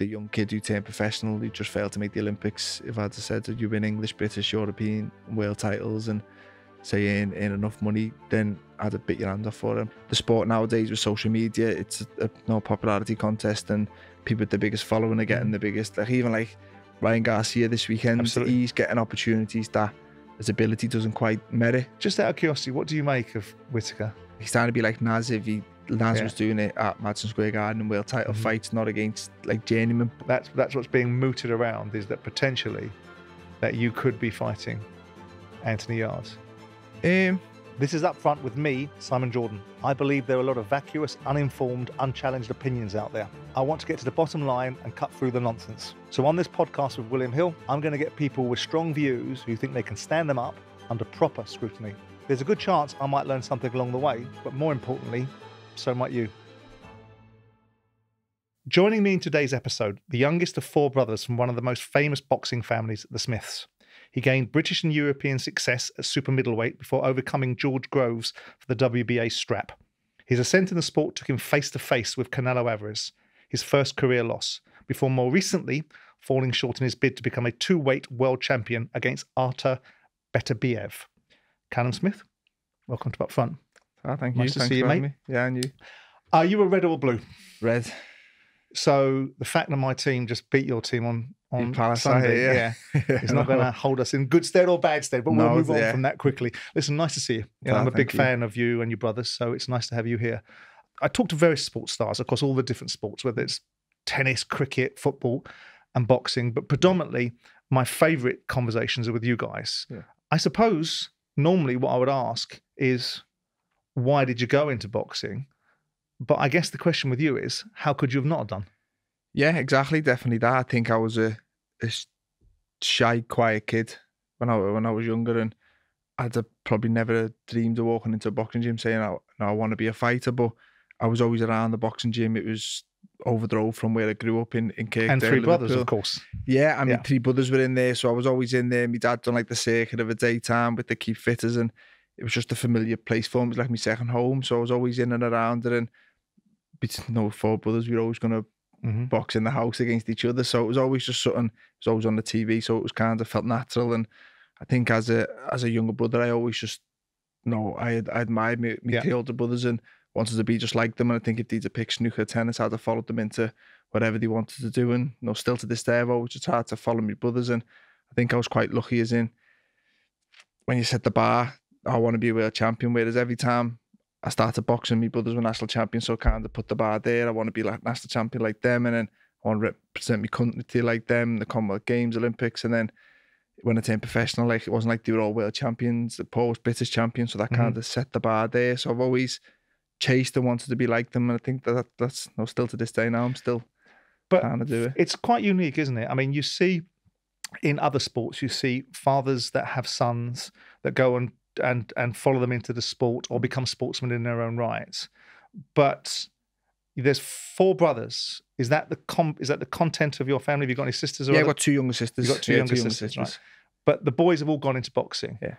the young kid who turned professional who just failed to make the Olympics. If I'd have said that you win English, British, European, world titles and say earn, earn enough money, then I'd have bit your hand off for him. The sport nowadays with social media, it's a, a no popularity contest and people with the biggest following are getting Mm. the biggest. Like even like Ryan Garcia this weekend, Absolutely. he's getting opportunities that his ability doesn't quite merit. Just out of curiosity, what do you make of Whittaker? He's trying to be like Naz if he Naz Yeah. was doing it at Madison Square Garden in world title Mhm. fights, not against like journeyman. That's that's what's being mooted around is that potentially that you could be fighting Anthony Yards. Um, This is up front with me, Simon Jordan. I believe there are a lot of vacuous, uninformed, unchallenged opinions out there. I want to get to the bottom line and cut through the nonsense. So, on this podcast with William Hill, I'm going to get people with strong views who think they can stand them up under proper scrutiny. There's a good chance I might learn something along the way, but more importantly, so might you. Joining me in today's episode, the youngest of four brothers from one of the most famous boxing families, the Smiths. He gained British and European success at super middleweight before overcoming George Groves for the WBA strap. His ascent in the sport took him face to face with Canelo Alvarez, his first career loss, before more recently falling short in his bid to become a two weight world champion against Artur Beterbiev. Callum Smith, welcome to Up Ah, thank Nice you. to Thanks see you, mate. Me. Yeah, and you. Are you a red or blue? Red. So the fact that my team just beat your team on, on Palace, Sunday, yeah. yeah, is not going to hold us in good stead or bad stead, but we'll move on yeah. from that quickly. Listen, nice to see you. you know, Ah, I'm a big you. fan of you and your brothers, so it's nice to have you here. I talk to various sports stars across all the different sports, whether it's tennis, cricket, football, and boxing, but predominantly my favorite conversations are with you guys. Yeah. I suppose normally what I would ask is, why did you go into boxing? But I guess the question with you is, how could you have not done? Yeah, exactly. Definitely that. I think I was a, a shy, quiet kid when I when I was younger, and I'd probably never dreamed of walking into a boxing gym saying, "I, no, I want to be a fighter." But I was always around the boxing gym. It was over the road from where I grew up in in Kirkdale. and three brothers, Liverpool. of course. Yeah, I mean, Yeah. three brothers were in there, so I was always in there. My dad done like the circuit of a daytime with the keep fitters, and it was just a familiar place for me. It was like my second home, so I was always in and around it. And between no four brothers, we were always going to Mm-hmm. box in the house against each other. So it was always just something. It was always on the TV, so it was kind of felt natural. And I think as a as a younger brother, I always just no, I I admired me, me Yeah. older brothers and wanted to be just like them. And I think if they'd have picked snooker, tennis, I'd have followed them into whatever they wanted to do. And you know, still to this day, I've always just had to follow my brothers. And I think I was quite lucky, as in when you set the bar, I want to be a world champion. Whereas every time I started boxing, my brothers were national champions, so I kind of put the bar there. I want to be like national champion like them, and then I want to represent my country like them, the Commonwealth Games, Olympics, and then when I turned professional, like it wasn't like they were all world champions. The Paul was British champion, so that mm-hmm. kind of set the bar there. So I've always chased and wanted to be like them, and I think that that- that's no still to this day now. I'm still But trying to do it. it's quite unique, isn't it? I mean, you see in other sports, you see fathers that have sons that go and and and follow them into the sport or become sportsmen in their own right. But there's four brothers. Is that the com- is that the content of your family? Have you got any sisters? Or Yeah, I've got two younger sisters. You've got two Yeah, younger sisters, right. but the boys have all gone into boxing. Yeah.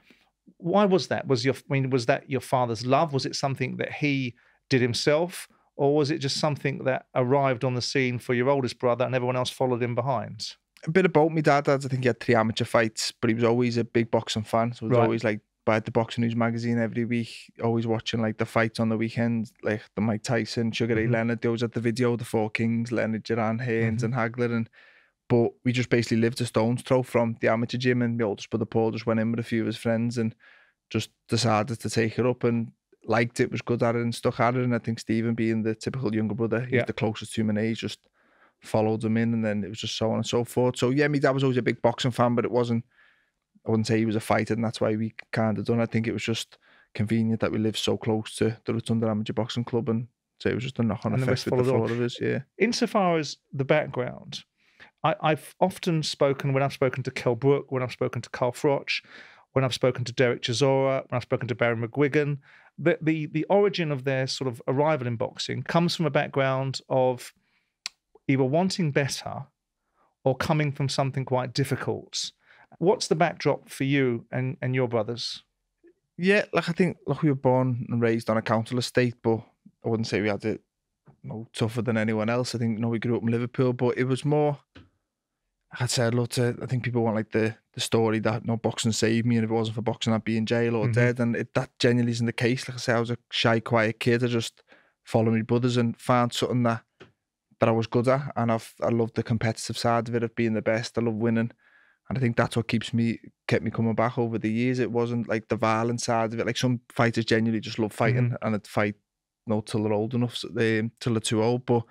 Why was that? Was your I mean, was that your father's love? Was it something that he did himself? Or was it just something that arrived on the scene for your oldest brother and everyone else followed him behind? a bit about me dad. Dad, I think he had three amateur fights, but he was always a big boxing fan. So he was Right. always like by the Boxing News magazine every week, always watching like the fights on the weekend, like the Mike Tyson, Sugar Ray Mhm. Leonard. Those at the video, the Four Kings, Leonard, Duran, Hearns, Mhm. and Hagler. And but we just basically lived a stone's throw from the amateur gym, and my oldest brother Paul just went in with a few of his friends and just decided to take it up and liked it, was good at it, and stuck at it. And I think Stephen, being the typical younger brother, he's Yeah. the closest to him in age, just followed him in, and then it was just so on and so forth. So yeah, my dad was always a big boxing fan, but it wasn't. I wouldn't say he was a fighter, and that's why we kind of done. I think it was just convenient that we lived so close to the Rotunda Amateur Boxing Club, and so it was just a knock-on And the rest effect with the four of us. Yeah, insofar as the background, I, I've often spoken when I've spoken to Kel Brook, when I've spoken to Carl Froch, when I've spoken to Derek Chisora, when I've spoken to Barry McGuigan, the, the the origin of their sort of arrival in boxing comes from a background of either wanting better or coming from something quite difficult. What's the backdrop for you and, and your brothers? yeah. Like I think, like we were born and raised on a council estate, but I wouldn't say we had it no tougher than anyone else. I think you know we grew up in Liverpool, but it was more. I'd say I'd love to. I think people want like the the story that no boxing saved me, and if it wasn't for boxing, I'd be in jail or Mhm. dead. And it, that genuinely isn't the case. Like I say, I was a shy, quiet kid. I just followed my brothers and found something that that I was good at, and I've I love the competitive side of it of being the best. I love winning, and I think that's what keeps me kept me coming back over the years. It wasn't like the violent side of it. Like some fighters genuinely just love fighting mm-hmm. and they'd fight no till they're old enough, so they till they're too old. But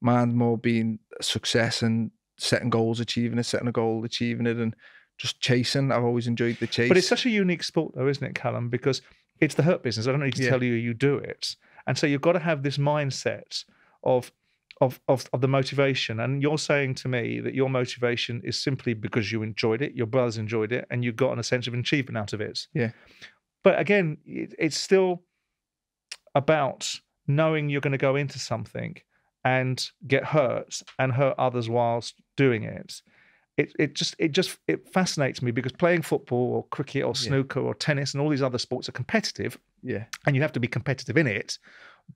mine more being success and setting goals, achieving it, setting a goal, achieving it, and just chasing. I've always enjoyed the chase. But it's such a unique sport, though, isn't it, Callum? Because it's the hurt business. I don't need to Yeah. tell you you do it, and so you've got to have this mindset of. Of, of, of the motivation. And you're saying to me that your motivation is simply because you enjoyed it your brothers enjoyed it and you got a sense of achievement out of it. Yeah. but again it, it's still about knowing you're going to go into something and get hurt and hurt others whilst doing it. It, it just it just it fascinates me because playing football or cricket or snooker or tennis and all these other sports are competitive yeah, and you have to be competitive in it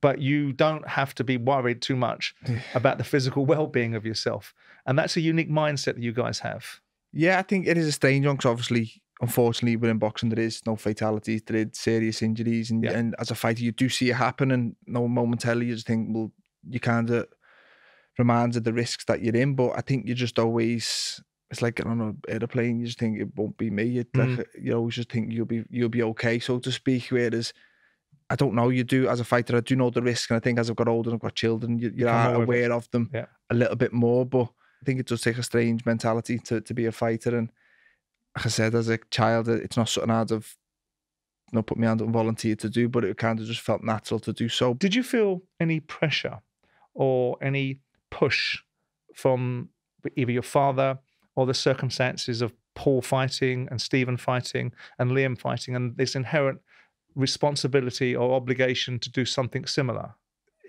but you don't have to be worried too much about the physical well-being of yourself and that's a unique mindset that you guys have yeah. I think it is a strange one because obviously, unfortunately, within boxing there is no fatalities, there is serious injuries, and Yeah. and as a fighter you do see it happen, and no momentarily you just think, well, you kind of reminds of the risks that you're in. But I think you just always. It's like getting on an airplane. You just think it won't be me. You, Mm. like, you always just think you'll be you'll be okay, so to speak. Whereas I don't know. You do as a fighter. I do know the risk, and I think as I've got older and I've got children, you, you are aware of it. of them Yeah. a little bit more. But I think it does take a strange mentality to to be a fighter. And like I said, as a child, uh, it's not something I'd have you know, put my hand up and volunteered to do, but it kind of just felt natural to do so. Did you feel any pressure or any push from either your father or the circumstances of Paul fighting and Stephen fighting and Liam fighting and this inherent responsibility or obligation to do something similar?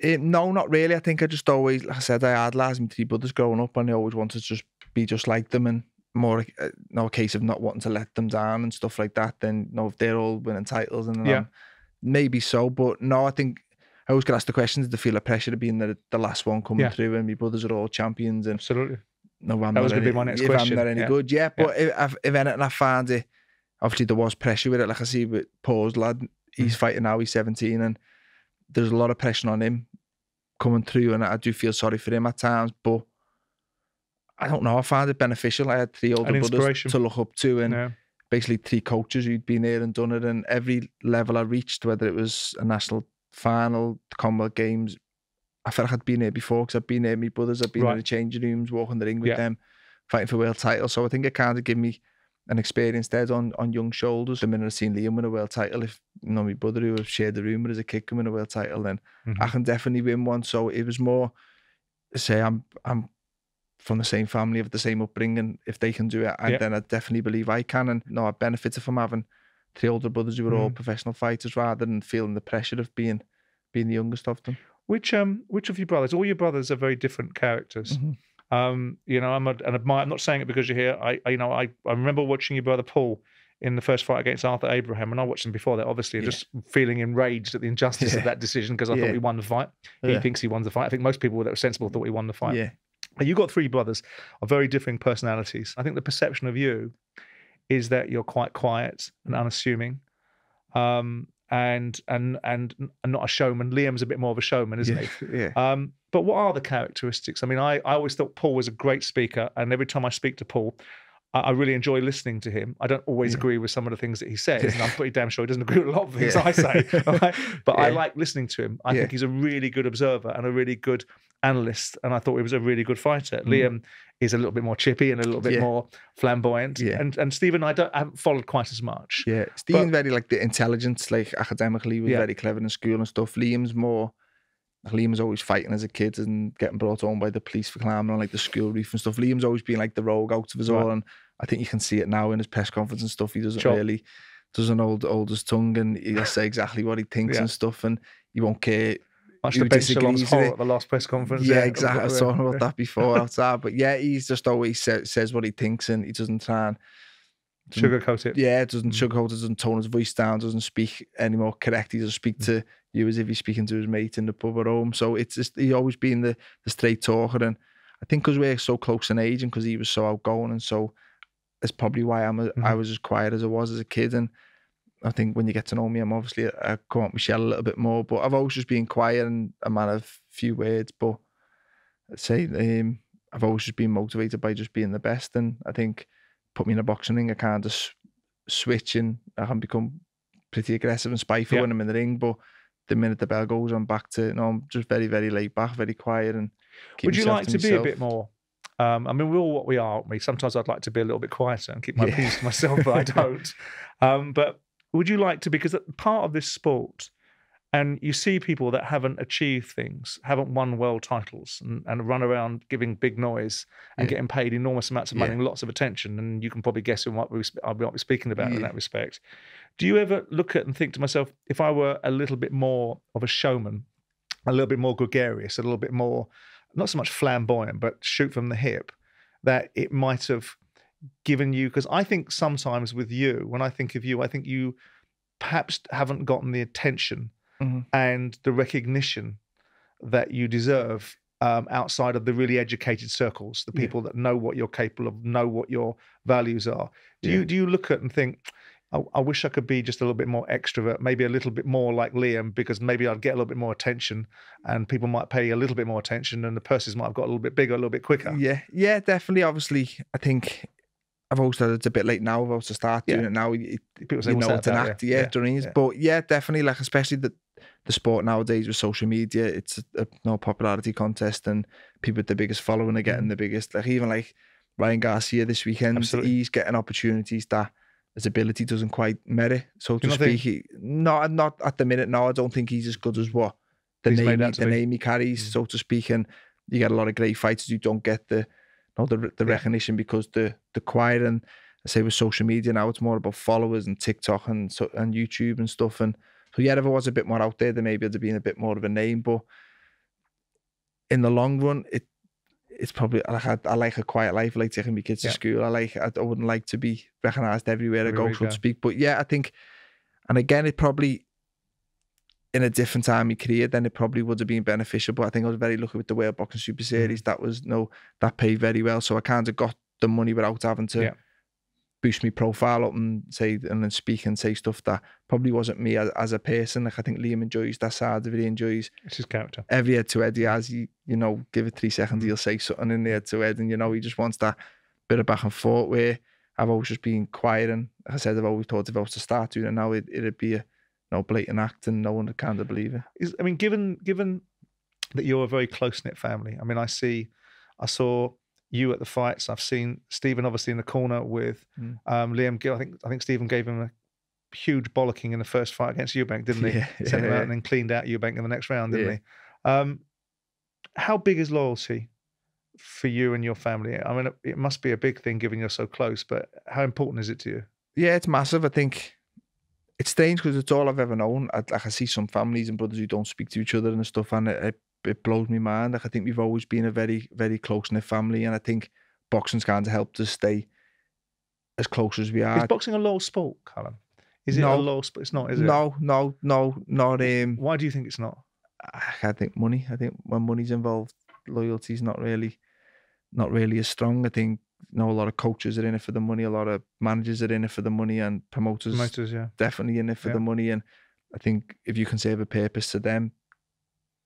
Eh, no, not really. I think I just always, like I said, I idolized my three brothers growing up, and I always wanted to just be just like them, and more uh, no case of not wanting to let them down and stuff like that. Then, you know, if they're all winning titles, and Yeah. maybe so, but no, I think I always get asked the question: Did they feel the pressure of being the, the last one coming Yeah. through, and my brothers are all champions, and Absolutely. no, I'm That was gonna be my next if question, I'm not any yeah. good, yeah. But if, if, if anything, I find it. Obviously, there was pressure with it. Like I see with Paul's lad, Mm. he's fighting now. He's 17, and there's a lot of pressure on him coming through, and I do feel sorry for him at times. But I don't know. I find it beneficial. I had three older brothers to look up to, and Yeah. basically three coaches who'd been there and done it. And every level I reached, whether it was a national final, the Commonwealth Games, I felt like I'd been there before because I'd been there with my brothers. I've been Right. in the changing rooms, walking the ring with Yeah. them, fighting for world titles. So I think it kind of gave me an experience there on, on young shoulders. The minute I seen Liam win a world title, if you know my brother who have shared the room with as a kid can win a world title, then Mhm. I can definitely win one. So it was more say I'm I'm from the same family of the same upbringing. If they can do it, and Yeah. then I definitely believe I can. And no, I benefited from having three older brothers who were all Mm. professional fighters rather than feeling the pressure of being being the youngest of them. Which um which of your brothers? All your brothers are very different characters. Mhm. Um, you know, I'm a, an admire. I'm not saying it because you're here. I, I you know, I, I remember watching your brother Paul in the first fight against Arthur Abraham, and I watched him before that. Obviously, Yeah. just feeling enraged at the injustice of that decision because I Yeah. thought he won the fight. He thinks he won the fight. I think most people that were sensible thought he won the fight. Yeah, And you got three brothers of very differing personalities. I think the perception of you is that you're quite quiet and unassuming, um, and and and and not a showman. Liam's a bit more of a showman, isn't yeah, he? yeah. Um, but what are the characteristics? I mean, I, I always thought Paul was a great speaker, and every time I speak to Paul, I, I really enjoy listening to him. I don't always Yeah. agree with some of the things that he says, and I'm pretty damn sure he doesn't agree with a lot of things Yeah. I say. right? But I like listening to him. I Yeah. think he's a really good observer and a really good analyst, and I thought he was a really good fighter. Mm. Liam is a little bit more chippy and a little bit Yeah. more flamboyant, Yeah. and and Stephen I don't I haven't followed quite as much. Yeah, Stephen's very like the intelligence, like academically, was Yeah. very clever in school and stuff. Liam's more. Liam was always fighting as a kid and getting brought home by the police for climbing on like the school roof and stuff. Liam's always been like the rogue out of us Right. all, and I think you can see it now in his press conference and stuff. He doesn't Sure. really doesn't hold hold his tongue and he'll say exactly what he thinks Yeah. and stuff, and he won't care. Much the to Ben disagrees Shalom's horror at the last press conference. Yeah, there. exactly. I was talking about that before outside, but yeah, he's just always sa- says what he thinks and he doesn't try and Sugarcoat it. yeah, doesn't Mm. sugarcoat, it, doesn't tone his voice down, doesn't speak any more correct. He doesn't speak Mm. to you as if he's speaking to his mate in the pub at home. So it's just he always been the the straight talker, and I think because we're so close in age and because he was so outgoing and so, it's probably why I'm a, Mhm. I was as quiet as I was as a kid. And I think when you get to know me, I'm obviously I come up Michelle a little bit more, but I've always just been quiet and a man of few words. But I'd say um, I've always just been motivated by just being the best, and I think put me in a boxing ring, I can't just switch and I can become pretty aggressive and spiteful Yeah. when I'm in the ring, but the minute the bell goes, I'm back to no. I'm just very, very laid back, very quiet, and Would you like to, be a bit more? Um, I mean, we're all what we are, we? Sometimes I'd like to be a little bit quieter and keep my Yeah. peace to myself, but I don't. Um, but would you like to? Because part of this sport, and you see people that haven't achieved things, haven't won world titles, and, and run around giving big noise and Yeah. getting paid enormous amounts of money Yeah. and lots of attention. And you can probably guess in what we, sp- I'll be speaking about in that respect. Do you ever look at and think to myself, if I were a little bit more of a showman, a little bit more gregarious, a little bit more, not so much flamboyant, but shoot from the hip, that it might have given you? Because I think sometimes with you, when I think of you, I think you perhaps haven't gotten the attention Mhm. and the recognition that you deserve um, outside of the really educated circles, the Yeah. people that know what you're capable of, know what your values are. Do Yeah. you do you look at and think, I, I wish I could be just a little bit more extrovert, maybe a little bit more like Liam, because maybe I'd get a little bit more attention, and people might pay a little bit more attention, and the purses might have got a little bit bigger, a little bit quicker. Yeah, yeah, definitely. Obviously, I think I've always said it's a bit late now. Always to start doing Yeah. it now. It, People say, you know, it's an about?" act. Yeah, Yeah, do you know what I mean? yeah. But yeah, definitely. Like especially the the sport nowadays with social media, it's a, a no popularity contest, and people with the biggest following are getting the biggest. Like even like Ryan Garcia this weekend. Absolutely. he's getting opportunities that his ability doesn't quite merit, so to You not think- speak. He, not not at the minute. No, I don't think he's as good as what the He's name he, the be. name he carries, Mm. so to speak. And you get a lot of great fighters who don't get the no the the recognition because the the quiet and I say with social media now it's more about followers and TikTok and so and YouTube and stuff. And so yeah if I was a bit more out there then maybe it'd have been a bit more of a name. But in the long run it it's probably like I, I like a quiet life I like taking my kids Yeah. to school. I like I, I wouldn't like to be recognized everywhere I go so to speak. But yeah I think and again it probably in a different time in career, then it probably would have been beneficial. But I think I was very lucky with the World Boxing Super mm. Series. That was no, that paid very well. So I kind of got the money without having to Yeah. boost my profile up and say and then speak and say stuff that probably wasn't me as, as a person. Like I think Liam enjoys that side of it. He enjoys It's his character. every head to head he has. He, you know, give it three seconds, mm. he'll say something in the head to head, and you know, he just wants that bit of back and forth. Where I've always just been quiet, and like I said, I've always thought if I was to start doing it now, it, it'd be a no blatant act, and no one kind of believe it. is I mean, given given that you're a very close knit family. I mean, I see, I saw you at the fights. I've seen Stephen obviously in the corner with Mm. um, Liam Gill. I think I think Stephen gave him a huge bollocking in the first fight against Eubank, didn't he? Yeah, Sent him yeah, out and then cleaned out Eubank in the next round, didn't Yeah. he? Um, how big is loyalty for you and your family? I mean, it must be a big thing given you're so close. But how important is it to you? Yeah, it's massive. I think it's strange because it's all I've ever known. I, like I see some families and brothers who don't speak to each other and stuff, and it, it, it blows me mind. Like I think we've always been a very, very close knit family, and I think boxing's kind of helped us stay as close as we are. Is boxing a low sport, Callum? Is it No. a loyal sport? It's not, is it? no, no, no, not um. Why do you think it's not? I think money. I think when money's involved, loyalty's not really, not really as strong. I think you know a lot of coaches are in it for the money. A lot of managers are in it for the money, and promoters Motors, yeah. definitely in it for Yeah. the money. And I think if you can serve a purpose to them,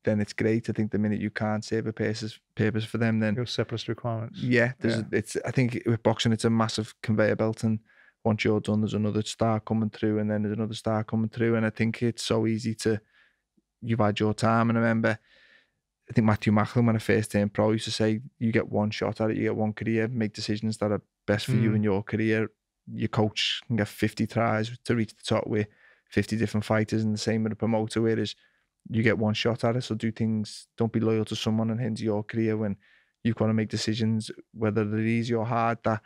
then it's great. I think the minute you can't serve a purpose purpose for them, then Your surplus requirements. yeah, there's Yeah. it's. I think with boxing, it's a massive conveyor belt, and once you're done, there's another star coming through, and then there's another star coming through, and I think it's so easy to. You've had your time, and I remember. I think Matthew Macklin, when I first turned pro, used to say, "You get one shot at it. You get one career. Make decisions that are best for you Mm. in your career. Your coach can get 50 tries to reach the top with 50 different fighters, and the same with a promoter. Whereas you get one shot at it. So do things. Don't be loyal to someone and hinder your career when you've got to make decisions, whether they're easy or hard, that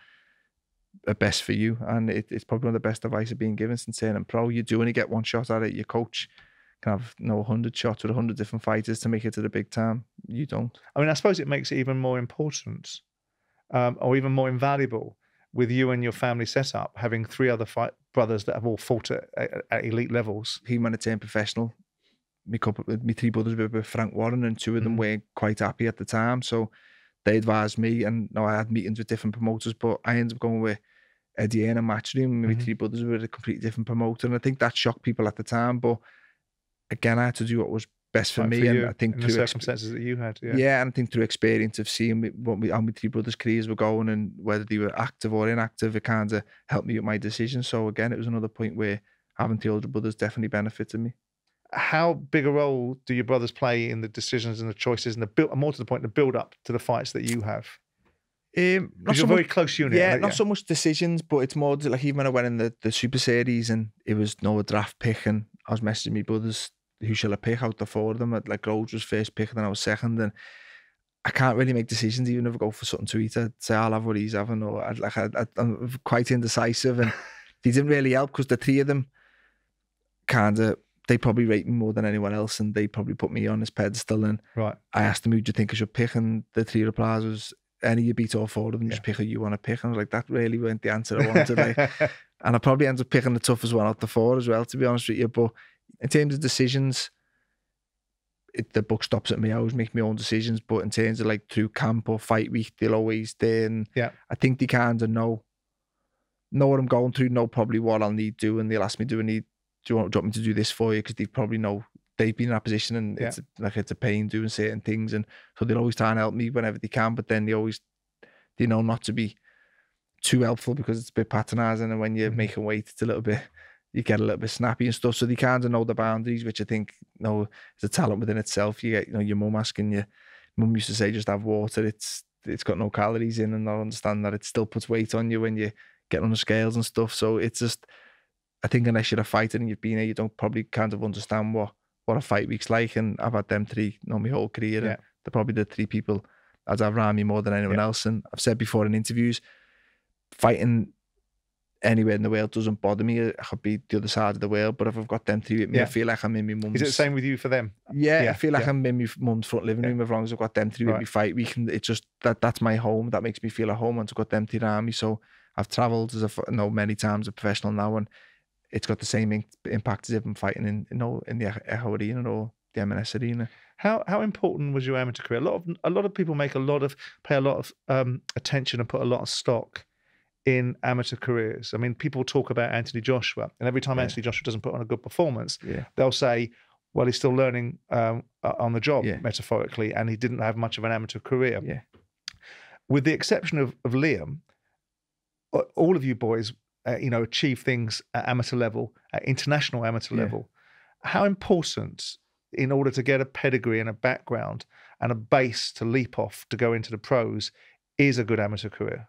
are best for you. And it, it's probably one of the best advice I've been given since turning pro. You do only get one shot at it. Your coach can have you know 100 shots with 100 different fighters to make it to the big time. You don't. I mean, I suppose it makes it even more important um, or even more invaluable with you and your family setup, having three other fight brothers that have all fought at, at, at elite levels. He when I turned professional, my couple, my three brothers were with Frank Warren, and two of them Mhm. weren't quite happy at the time. So they advised me, and now I had meetings with different promoters, but I ended up going with Eddie and a Matchroom. My Mhm. three brothers were a completely different promoter, and I think that shocked people at the time. But again, I had to do what was best for me, and you I think in the through exp- circumstances that you had. yeah. Yeah. and I think through experience of seeing what we, how my three brothers' careers were going and whether they were active or inactive, it kind of helped me with my decision. So again, it was another point where having the older brothers definitely benefited me. How big a role do your brothers play in the decisions and the choices and the build, more to the point, the build up to the fights that you have? Um, not so much, very close unit. yeah, aren't you? so much decisions, but it's more like even when I went in the, the Super Series and it was no draft pick, and I was messaging my brothers, who shall I pick out the four of them? Like Rhodes was first pick, and then I was second, and I can't really make decisions even if I go for something to eat. I'd say I'll have what he's having, or I'd, like I, I'm quite indecisive, and they didn't really help because the three of them kind of they probably rate me more than anyone else, and they probably put me on this pedestal. And Right. I asked them who do you think I should pick, and the three replies was any you beat all four of them, just pick who you want to pick. And I was like, that really weren't the answer I wanted. like, and I probably ended up picking the toughest one out the four as well, to be honest with you. But in terms of decisions, it, the book stops at me. I always make my own decisions. But in terms of like through camp or fight week, they'll always then. Yeah. I think they kind of know know what I'm going through, know probably what I'll need to do. And they'll ask me, do I need, do you want, do you want me to do this for you? Because they probably know they've been in that position and Yeah. it's like it's a pain doing certain things. And so they'll always try and help me whenever they can. But then they always, they know not to be too helpful because it's a bit patronizing. And when you're Mhm. making weight, it's a little bit, you get a little bit snappy and stuff. So they kind of know the boundaries, which I think, you know, is a talent within itself. You get, you know, your mum asking you, mum used to say, just have water. It's, it's got no calories in and I understand that it still puts weight on you when you get on the scales and stuff. So it's just, I think unless you're a fighter and you've been here, you don't probably kind of understand what, what a fight week's like. And I've had them three, you know, my whole career. and They're probably the three people as I've around me more than anyone Yeah. else. And I've said before in interviews, fighting anywhere in the world doesn't bother me. I could be the other side of the world, but if I've got them three with me, Yeah. I feel like I'm in my mum's. Is it the same with you for them? Yeah, Yeah, I feel like yeah. I'm in my mum's front living room as long as I've got them three with Right. me fight week. And it's just that that's my home. That makes me feel at home once I've got them three around me. So I've travelled as you know many times a professional now, and it's got the same in- impact as if I'm fighting in you know in the Echo- Echo Arena or the M&S Arena. How how important was your amateur career? A lot of a lot of people make a lot of pay a lot of um, attention and put a lot of stock in amateur careers. I mean, people talk about Anthony Joshua, and every time Yeah. Anthony Joshua doesn't put on a good performance, Yeah, they'll say, "Well, he's still learning um, on the job, Yeah. metaphorically, and he didn't have much of an amateur career." Yeah. With the exception of, of Liam, all of you boys, uh, you know, achieve things at amateur level, at international amateur level. How important, in order to get a pedigree and a background and a base to leap off to go into the pros, is a good amateur career?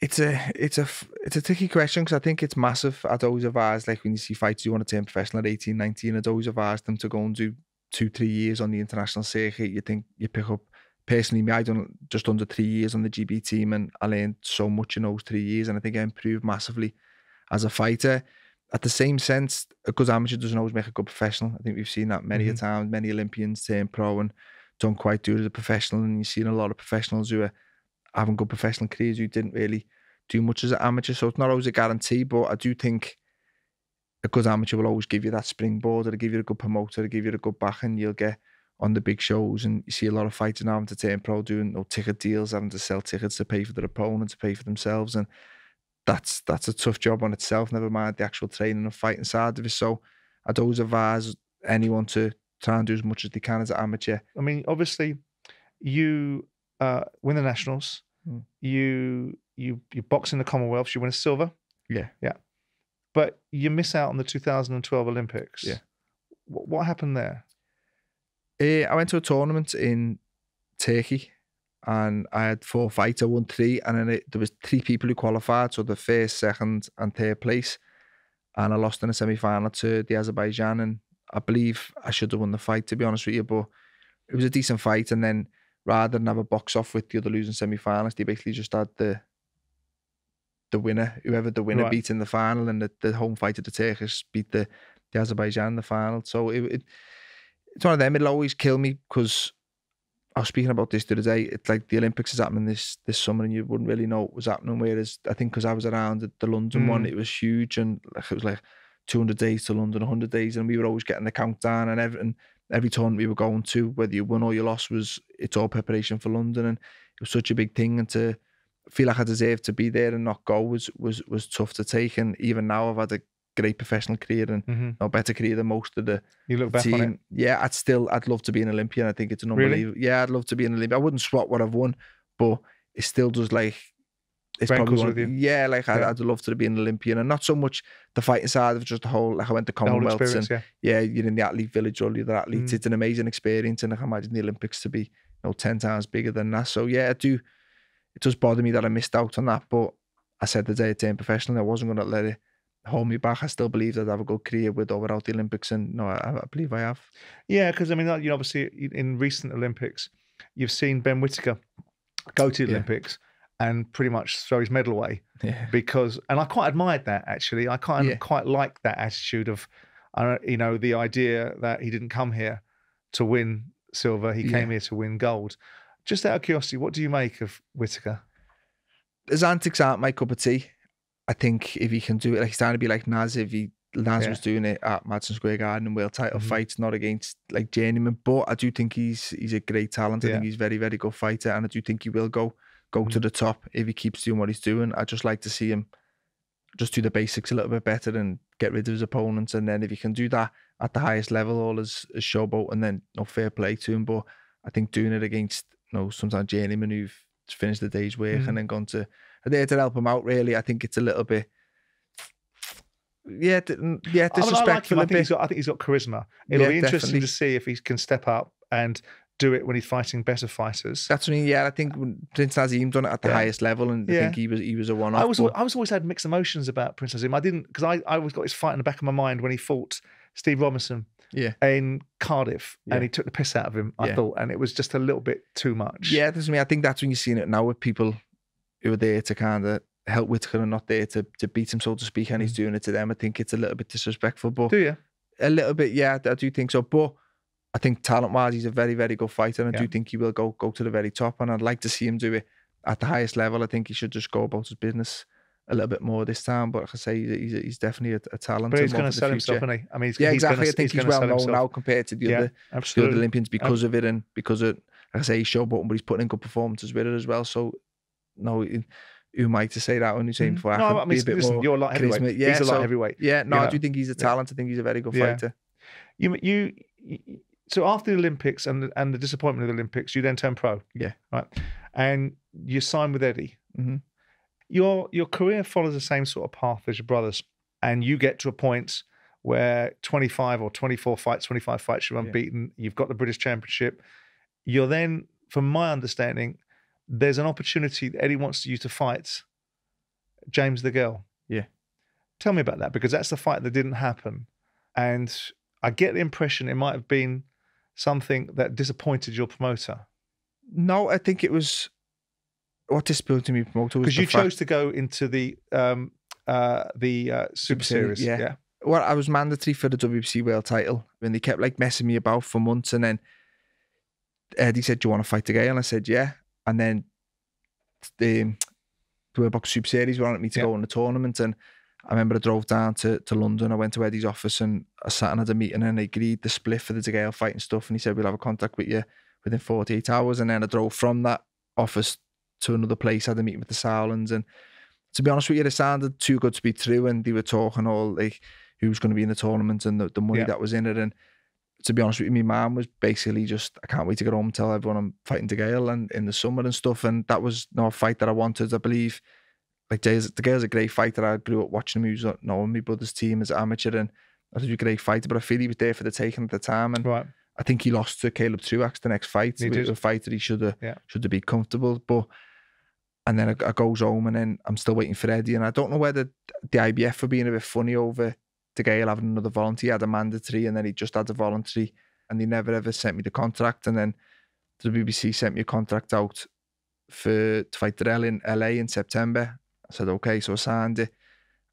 It's a it's a it's a tricky question because I think it's massive. I'd always advise like when you see fighters you want to turn professional at 18, 19, I'd always advise them to go and do two, three years on the international circuit. You think you pick up personally me, I done just under three years on the GB team and I learned so much in those three years and I think I improved massively as a fighter. At the same sense, a good amateur doesn't always make a good professional. I think we've seen that many a Mhm. times. Many Olympians turn pro and don't quite do it as a professional, and you've seen a lot of professionals who are having good professional careers who didn't really do much as an amateur. So it's not always a guarantee, but I do think a good amateur will always give you that springboard, it'll give you a good promoter, it'll give you a good back, and you'll get on the big shows. And you see a lot of fighters now having to turn pro, doing no ticket deals, having to sell tickets to pay for their opponent, to pay for themselves. And that's that's a tough job on itself, never mind the actual training and fighting side of it. So I'd always advise anyone to try and do as much as they can as an amateur. I mean, obviously, you uh, win the nationals. Mm. You you you box in the Commonwealth. You win a silver, Yeah. Yeah. But you miss out on the 2012 Olympics. Yeah. What, what happened there? Uh, I went to a tournament in Turkey and I had four fights. I won three, and then it, there was three people who qualified, so the first, second, and third place. And I lost in a semi final to the Azerbaijan, and I believe I should have won the fight to be honest with you, but it was a decent fight. And then rather than have a box off with the other losing semi finalists, they basically just had the the winner, whoever the winner Right. beat in the final, and the, the home fighter, the Turkish, beat the the Azerbaijan in the final. So it, it it's one of them. It'll always kill me because I was speaking about this the other day. It's like the Olympics is happening this this summer, and you wouldn't really know what was happening. Whereas I think because I was around at the London one, Mm. it was huge, and like it was like 200 days to London, 100 days, and we were always getting the countdown and everything. Every tournament we were going to, whether you won or you lost, was it's all preparation for London, and it was such a big thing. And to feel like I deserved to be there and not go was was was tough to take. And even now, I've had a great professional career and hmm no better career than most of the You look back team. on it. Yeah, I'd still, I'd love to be an Olympian. I think it's an Really? unbelievable. Yeah, I'd love to be an Olympian. I wouldn't swap what I've won, but it still does like. It's Rankles probably one, yeah, like I'd, Yeah. I'd love to be an Olympian, and not so much the fighting side of just the whole. Like I went to The Commonwealths, and yeah. yeah, you're in the athlete village, all the other athletes. Mm. It's an amazing experience, and I can imagine the Olympics to be, you know, ten times bigger than that. So yeah, I do. It does bother me that I missed out on that, but I said the day I turned professional, I wasn't going to let it hold me back. I still believe that I'd have a good career with or without the Olympics, and no, I, I believe I have. Yeah, because I mean, you know, obviously in recent Olympics, you've seen Ben Whittaker go to the Yeah. Olympics and pretty much throw his medal away Yeah, because, and I quite admired that actually. I kind of Yeah. quite like that attitude of, uh, you know, the idea that he didn't come here to win silver; he came Yeah. here to win gold. Just out of curiosity, what do you make of Whittaker? his antics aren't my cup of tea. I think if he can do it, like he's trying to be like Naz, if he Naz Yeah. was doing it at Madison Square Garden and world title Mhm. fights, not against like journeyman, but I do think he's he's a great talent. I Yeah. think he's very very good fighter, and I do think he will go go to Mhm. the top if he keeps doing what he's doing. I just like to see him just do the basics a little bit better and get rid of his opponents, and then if he can do that at the highest level, all as, as showboat, and then no fair play to him. But I think doing it against you know sometimes journeymen who've finished the day's work Mhm. and then gone to are there to help him out. Really, I think it's a little bit. Yeah, yeah, I, mean, I like disrespectful. I a think got. I think he's got charisma. It'll Yeah, be interesting definitely. to see if he can step up and do it when he's fighting better fighters. That's what I mean. Yeah, I think Prince Naseem done it at the Yeah. highest level, and I think he was he was a one off. I was, I was always had mixed emotions about Prince Naseem. I didn't because I, I always got his fight in the back of my mind when he fought Steve Robinson Yeah. in Cardiff, Yeah. and he took the piss out of him. I Yeah. thought, and it was just a little bit too much. Yeah, that's me. I think that's when you're seeing it now with people who are there to kind of help Whittaker and not there to, to beat him, so to speak, and he's Mm. doing it to them. I think it's a little bit disrespectful, but Do you? a little bit, yeah, I do think so. But I think talent wise, he's a very, very good fighter, and I Yeah. do think he will go go to the very top. And I'd like to see him do it at the highest level. I think he should just go about his business a little bit more this time. But like I say, he's, he's, he's definitely a, a talent. But he's going to sell himself, isn't he? I mean, he's, Yeah, he's exactly. Gonna, I think he's, gonna well known himself. now compared to the Yeah, other the other. Olympians because of it and because of like I say he's showboating, but he's putting in good performances with it as well. So no, who am I to say that? When you're saying mm-hmm. before, I No, I mean, be a bit listen, you're a light heavyweight. charisma. Yeah, he's a so- heavyweight. Yeah, no, you I do think he's a talent. I think he's a very good Yeah. fighter. You, you, you, so after the Olympics and the, and the disappointment of the Olympics, you then turn pro. Yeah. Right. And you sign with Eddie. Mhm. Your your career follows the same sort of path as your brothers, and you get to a point where 25 or 24 fights, 25 fights, you're Yeah. unbeaten. You've got the British Championship. You're then, from my understanding, there's an opportunity that Eddie wants you to fight James DeGale. Yeah. Tell me about that because that's the fight that didn't happen. And I get the impression it might have been something that disappointed your promoter No, I think it was what disappointed me promoter because you chose to go into the um, uh, the uh, Super Series, Series. yeah. yeah. well, I was mandatory for the WBC world title, and they kept like messing me about for months. And then Eddie said, "Do you want to fight again?" And I said, "Yeah." And then the the World Box Super Series wanted me to Yeah. go in the tournament, and I remember I drove down to, to London. I went to Eddie's office and I sat and had a meeting, and they agreed the split for the De Gale fight and stuff. And he said, "We'll have a contact with you within 48 hours." And then I drove from that office to another place, had a meeting with the Sauerlands, and to be honest with you, it sounded too good to be true. And they were talking all like who was going to be in the tournament and the, the money Yeah. that was in it. And to be honest with you, my mum was basically just, I can't wait to get home and tell everyone I'm fighting De Gale and in the summer and stuff. And that was no fight that I wanted. I believe like Jay's, De Gale's a great fighter. I grew up watching him. He was knowing my brother's team as an amateur and I he was a great fighter, but I feel he was there for the taking at the time. And Right. I think he lost to Caleb Truax the next fight. He It was a fight that he should have Yeah. should have been comfortable. But and then I, I goes home and then I'm still waiting for Eddie. And I don't know whether the IBF were being a bit funny over De Gale having another voluntary. He had a mandatory and then he just had a voluntary and they never ever sent me the contract. And then the BBC sent me a contract out for to fight Dirrell in LA in September. I said, okay, so I signed it.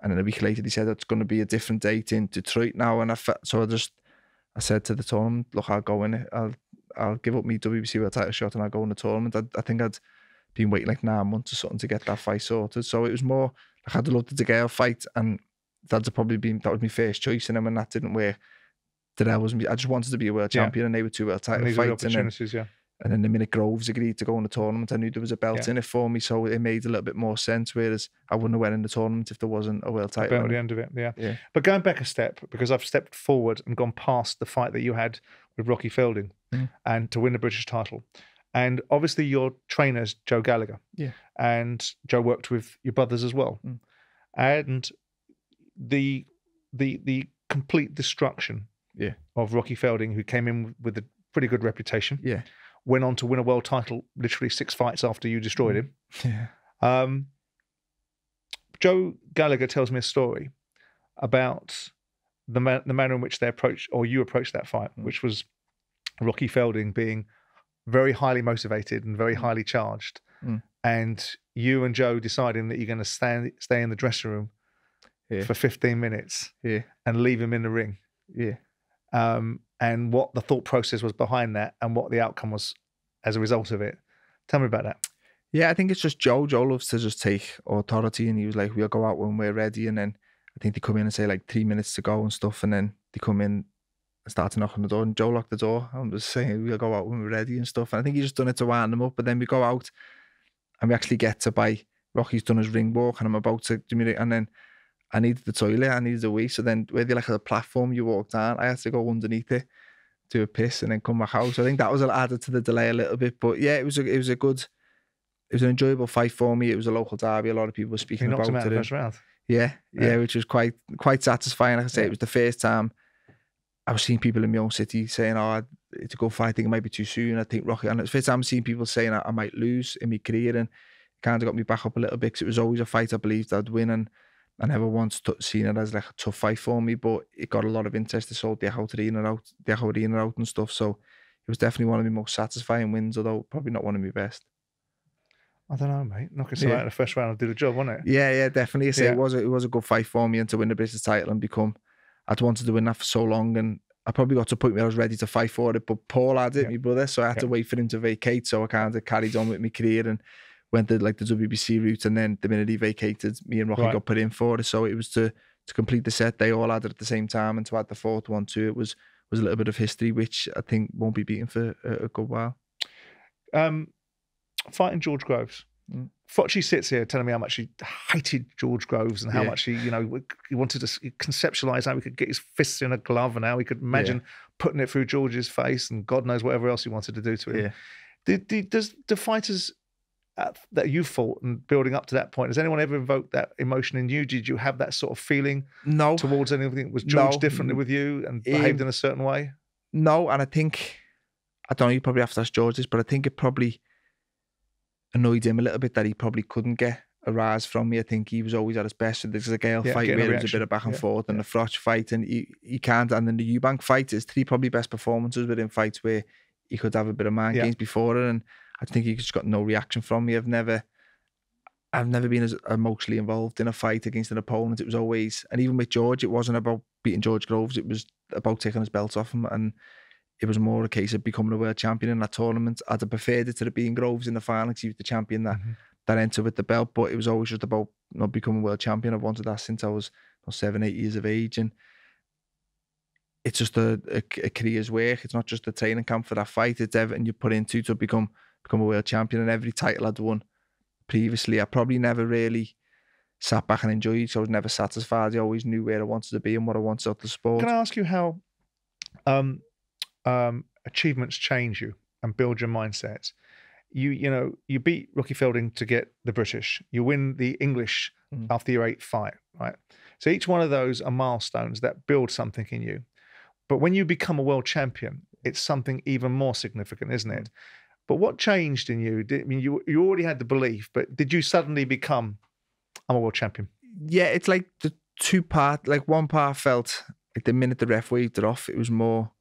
And then a week later, they said it's going to be a different date in Detroit now. And I felt, so I just, I said to the tournament, look, I'll go in it. I'll, I'll give up my WBC world title shot and I'll go in the tournament. I, I think I'd been waiting like nine months or something to get that fight sorted. So it was more, like I'd loved the De Gale fight and that'd probably been that was my first choice. And then when that didn't work, then I wasn't. I just wanted to be a world Yeah. champion, and they were two world title fights. And then, yeah. And then the minute Groves agreed to go in the tournament, I knew there was a belt Yeah. in it for me, so it made a little bit more sense. Whereas I wouldn't have went in the tournament if there wasn't a world title. Belt at the end of it, yeah. Yeah. But going back a step, because I've stepped forward and gone past the fight that you had with Rocky Fielding Mm. and to win the British title. And obviously your trainer's Joe Gallagher. Yeah. And Joe worked with your brothers as well. Mm. And the the the complete destruction Yeah. of Rocky Fielding, who came in with a pretty good reputation, Yeah, went on to win a world title literally six fights after you destroyed him. yeah, Um, Joe Gallagher tells me a story about the ma- the manner in which they approached or you approached that fight, Mm. which was Rocky Fielding being very highly motivated and very highly charged, Mm. and you and Joe deciding that you're going to stand stay in the dressing room Yeah. for 15 minutes yeah, and leave him in the ring, yeah. um, and what the thought process was behind that, and what the outcome was as a result of it. Tell me about that. Yeah, I think it's just Joe. Joe loves to just take authority, and he was like, "We'll go out when we're ready." And then I think they come in and say like three minutes to go and stuff, and then they come in and start to knock on the door, and Joe locked the door. I'm just saying we'll go out when we're ready and stuff. And I think he just done it to wind them up. But then we go out, and we actually get to buy. Rocky's done his ring walk, and I'm about to do me, and then I needed the toilet, I needed a wee. So then where they like a platform you walk down, I had to go underneath it, do a piss, and then come back out. So I think that was added to the delay a little bit. But yeah, it was a, it was a good it was an enjoyable fight for me. It was a local derby. A lot of people were speaking about it. and- first round. yeah, Yeah. yeah, which was quite quite satisfying. Like I say, Yeah. it was the first time I was seeing people in my own city saying, "Oh, it's a good fight. I think it might be too soon." I think Rocky, and it's the first time I'm seeing people saying I, I might lose in my career, and kind of got me back up a little bit because it was always a fight I believed I'd win, and I never once t- seen it as like a tough fight for me. But it got a lot of interest. It sold the Arena out, the Arena out and stuff. So it was definitely one of my most satisfying wins, although probably not one of my best. I don't know, mate. Knocking someone Yeah. out in the first round do the job, won't it? Yeah, yeah, definitely. Say Yeah. it was a, it was a good fight for me and to win the British title and become. I'd wanted to win that for so long, and I probably got to a point where I was ready to fight for it. But Paul had it, Yeah. my brother, so I had to wait for him to vacate. So I kind of carried on with my career and went the like the WBC route. And then the minute he vacated, me and Rocky Right. got put in for it. So it was to to complete the set. They all had it at the same time, and to add the fourth one too. It was was a little bit of history, which I think won't be beaten for a, a good while. Um, fighting George Groves. Mm. Froch sits here telling me how much he hated George Groves and how Yeah. much he, you know, he wanted to conceptualize how he could get his fists in a glove and how he could imagine putting it through George's face and God knows whatever else he wanted to do to him. Yeah. Did, did does the fighters that you fought and building up to that point, has anyone ever evoked that emotion in you? Did you have that sort of feeling No, towards anything? Was George No. differently with you and behaved Um, in a certain way? No, and I think I don't know. You probably have to ask George this, but I think it probably annoyed him a little bit that he probably couldn't get a rise from me. I think he was always at his best. There's a Gale Yeah, fight where a there was a bit of back and Yeah, forth, and yeah. the Froch fight, and he he can't. And then the Eubank fight is three probably best performances within fights where he could have a bit of mind games before it, and I think he just got no reaction from me. I've never. I've never been as emotionally involved in a fight against an opponent. It was always, and even with George, it wasn't about beating George Groves. It was about taking his belt off him, and it was more a case of becoming a world champion in that tournament. I'd have preferred it to it being Groves in the final because he was the champion that, Mhm. that entered with the belt. But it was always just about not becoming a world champion. I've wanted that since I was you know, seven, eight years of age. And it's just a, a, a career's work. It's not just a training camp for that fight. It's everything you put into to become become a world champion. And every title I'd won previously, I probably never really sat back and enjoyed. So I was never satisfied. I always knew where I wanted to be and what I wanted out of the sport. Can I ask you how um, um, achievements change you and build your mindset? You you know you beat Rocky Fielding to get the British. You win the English Mm. after your eighth fight, right? So each one of those are milestones that build something in you. But when you become a world champion, it's something even more significant, isn't it? But what changed in you? Did, I mean, you you already had the belief, but did you suddenly become, I'm a world champion? yeah, it's like the two part, like one part felt like the minute the ref waved it off, it was more.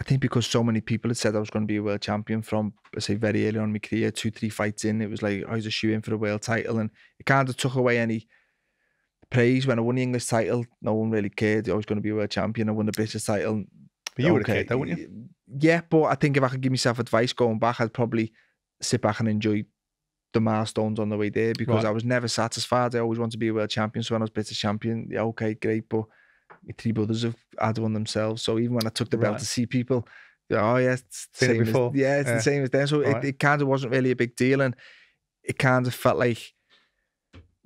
I think because so many people had said I was going to be a world champion from, I say, very early on in my career, two, three fights in, it was like I was a shoe in for the world title, and it kind of took away any praise when I won the English title. No one really cared. I was going to be a world champion. I won the British title. But you would have cared, though, wouldn't you? Yeah, but I think if I could give myself advice going back, I'd probably sit back and enjoy the milestones on the way there because Right. I was never satisfied. I always wanted to be a world champion. So when I was British champion, yeah, okay, great, but my three brothers have had one themselves. So even when I took the belt Right. to see people, oh yeah, it's the Seen it same as, before. yeah, it's Yeah. the same as them. So Right. it, it kind of wasn't really a big deal, and it kind of felt like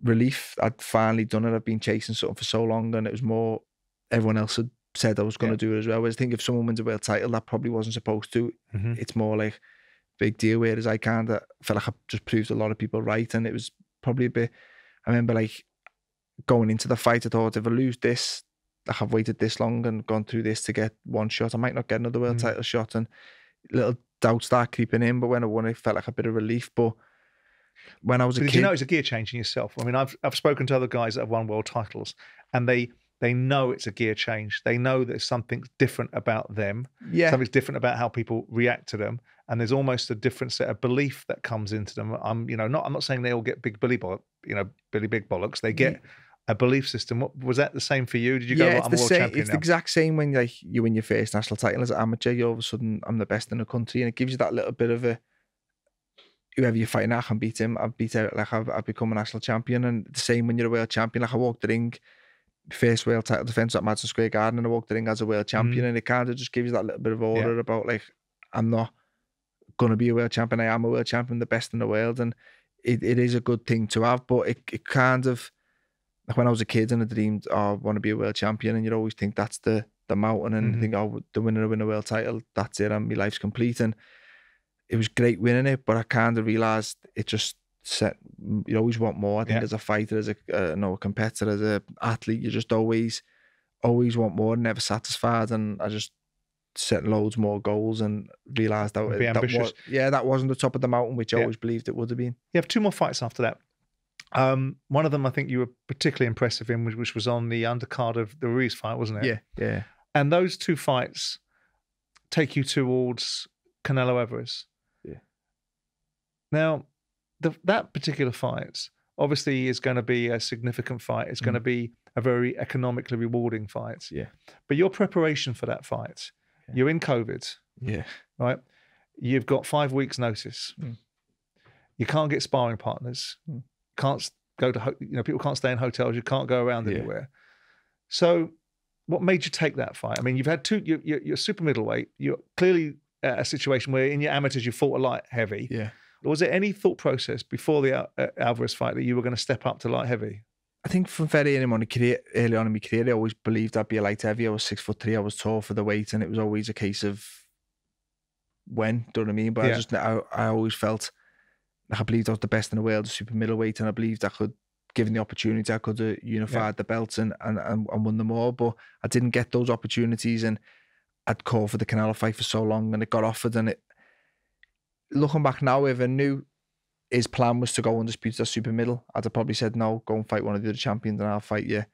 relief. I'd finally done it. I've been chasing something for so long, and it was more everyone else had said I was going Yeah. to do it as well. Whereas I think if someone wins a world title, that probably wasn't supposed to. Mhm. It's more like big deal. Whereas I kind of felt like I just proved a lot of people right, and it was probably a bit. I remember like going into the fight, I thought if I lose this, like I've waited this long and gone through this to get one shot, I might not get another world Mm. title shot, and little doubts start creeping in. But when I won, it felt like a bit of relief. But when I was a But did kid, you know it's a gear change in yourself? I mean, I've I've spoken to other guys that have won world titles, and they they know it's a gear change. They know there's something different about them. yeah, Something's different about how people react to them, and there's almost a different set of belief that comes into them. I'm you know not I'm not saying they all get big Billy bollock, you know Billy Big bollocks. They get a belief system. What was that the same for you? Did you go? yeah, "Well, it's I'm the world same. champion It's now. the exact same when like you win your first national title as an amateur. You all of a sudden I'm the best in the country, and it gives you that little bit of a whoever you're fighting, I can beat him. I've beat out like I've, I've become a national champion, and the same when you're a world champion. Like I walked the ring, first world title defense at Madison Square Garden, and I walked the ring as a world champion, and it kind of just gives you that little bit of order about like I'm not gonna be a world champion. I am a world champion, the best in the world, and it, it is a good thing to have. But it, it kind of like when I was a kid and I dreamed, oh, I want to be a world champion, and you'd always think that's the the mountain, and Mhm. think, oh, the winner of win a world title, that's it, and my life's complete. And it was great winning it, but I kind of realized it just set. You always want more. I think Yeah. as a fighter, as a uh, no a competitor, as a athlete, you just always always want more, never satisfied, and I just set loads more goals and realized that, Be that ambitious. was, yeah that wasn't the top of the mountain which I always believed it would have been You have two more fights after that. Um, one of them I think you were particularly impressive in, which, which was on the undercard of the Ruiz fight, wasn't it? yeah yeah And those two fights take you towards Canelo Alvarez. Yeah. Now, the, that particular fight obviously is going to be a significant fight. It's going to be a very economically rewarding fight. Mm. Yeah. But your preparation for that fight, Yeah. you're in COVID, yeah right? You've got five weeks' notice. Mm. You can't get sparring partners. Mm. Can't go to ho- you know people can't stay in hotels. You can't go around Yeah. anywhere. So, what made you take that fight? I mean, you've had two. You're, you're, you're super middleweight. You're clearly at a situation where in your amateurs you fought a light heavy. yeah Was there any thought process before the uh, Alvarez fight that you were going to step up to light heavy? I think from very early on, in career, early on in my career, I always believed I'd be a light heavy. I was six foot three. I was tall for the weight, and it was always a case of when. Do you know what I mean? But Yeah. I just, I, I always felt like I believed I was the best in the world, a super middleweight, and I believed I could, given the opportunity, I could have unified the belts and, and and and won them all. But I didn't get those opportunities, and I'd called for the Canelo fight for so long, and it got offered, and it. Looking back now, if I knew his plan was to go undisputed as super middle, I'd have probably said no, go and fight one of the other champions, and I'll fight you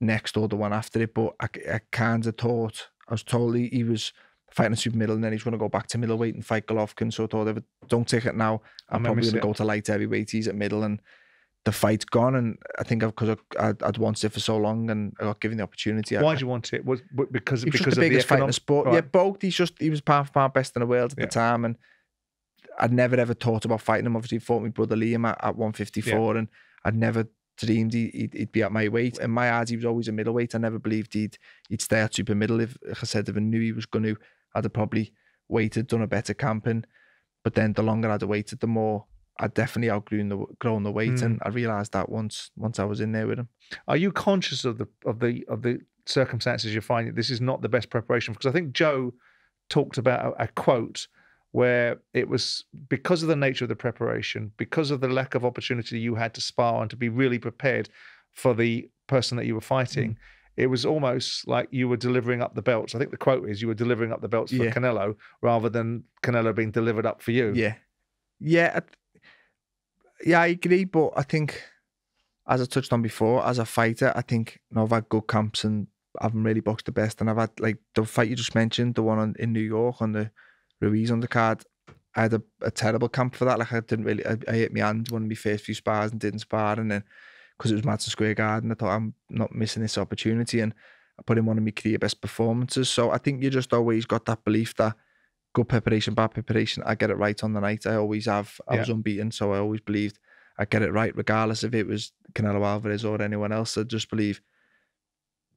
next or the one after it. But I, I kind of thought I was told he, was fighting a super middle, and then he's going to go back to middleweight and fight Golovkin. So I thought, don't take it now, I'm probably going to go to light heavyweight. He's at middle, and the fight's gone. And I think because I'd, I'd wanted it for so long, and I got given the opportunity. I- Why did you want it? Was because because the of biggest the fight in the sport. right. Yeah, both. He's just he was pound for pound best in the world at Yeah. the time, and I'd never ever thought about fighting him. Obviously, he fought my brother Liam at, at 154, and I'd never dreamed he, he'd, he'd be at my weight. In my eyes, he was always a middleweight. I never believed he'd he'd stay at super middle. If like I said, if I knew he was going to, I'd have probably waited, done a better camping. But then the longer I'd have waited, the more I'd definitely outgrown the grown the weight, Mm. and I realised that once once I was in there with him. Are you conscious of the of the of the circumstances you're finding? This is not the best preparation because I think Joe talked about a, a quote where it was because of the nature of the preparation, because of the lack of opportunity you had to spar and to be really prepared for the person that you were fighting. Mm. It was almost like you were delivering up the belts. I think the quote is you were delivering up the belts for Yeah. Canelo rather than Canelo being delivered up for you. Yeah, yeah, I yeah. I agree, but I think, as I touched on before, as a fighter, I think you know, I've had good camps and I haven't really boxed the best. And I've had like the fight you just mentioned, the one on, in New York on the Ruiz undercard. I had a, a terrible camp for that. Like I didn't really, I, I hit my hand one of my first few spars and didn't spar, and then because it was Madison Square Garden, I thought I'm not missing this opportunity, and I put in one of my career best performances. So I think you just always got that belief that good preparation, bad preparation. I get it right on the night. I always have. I Yeah. was unbeaten, so I always believed I get it right, regardless if it was Canelo Alvarez or anyone else. I just believe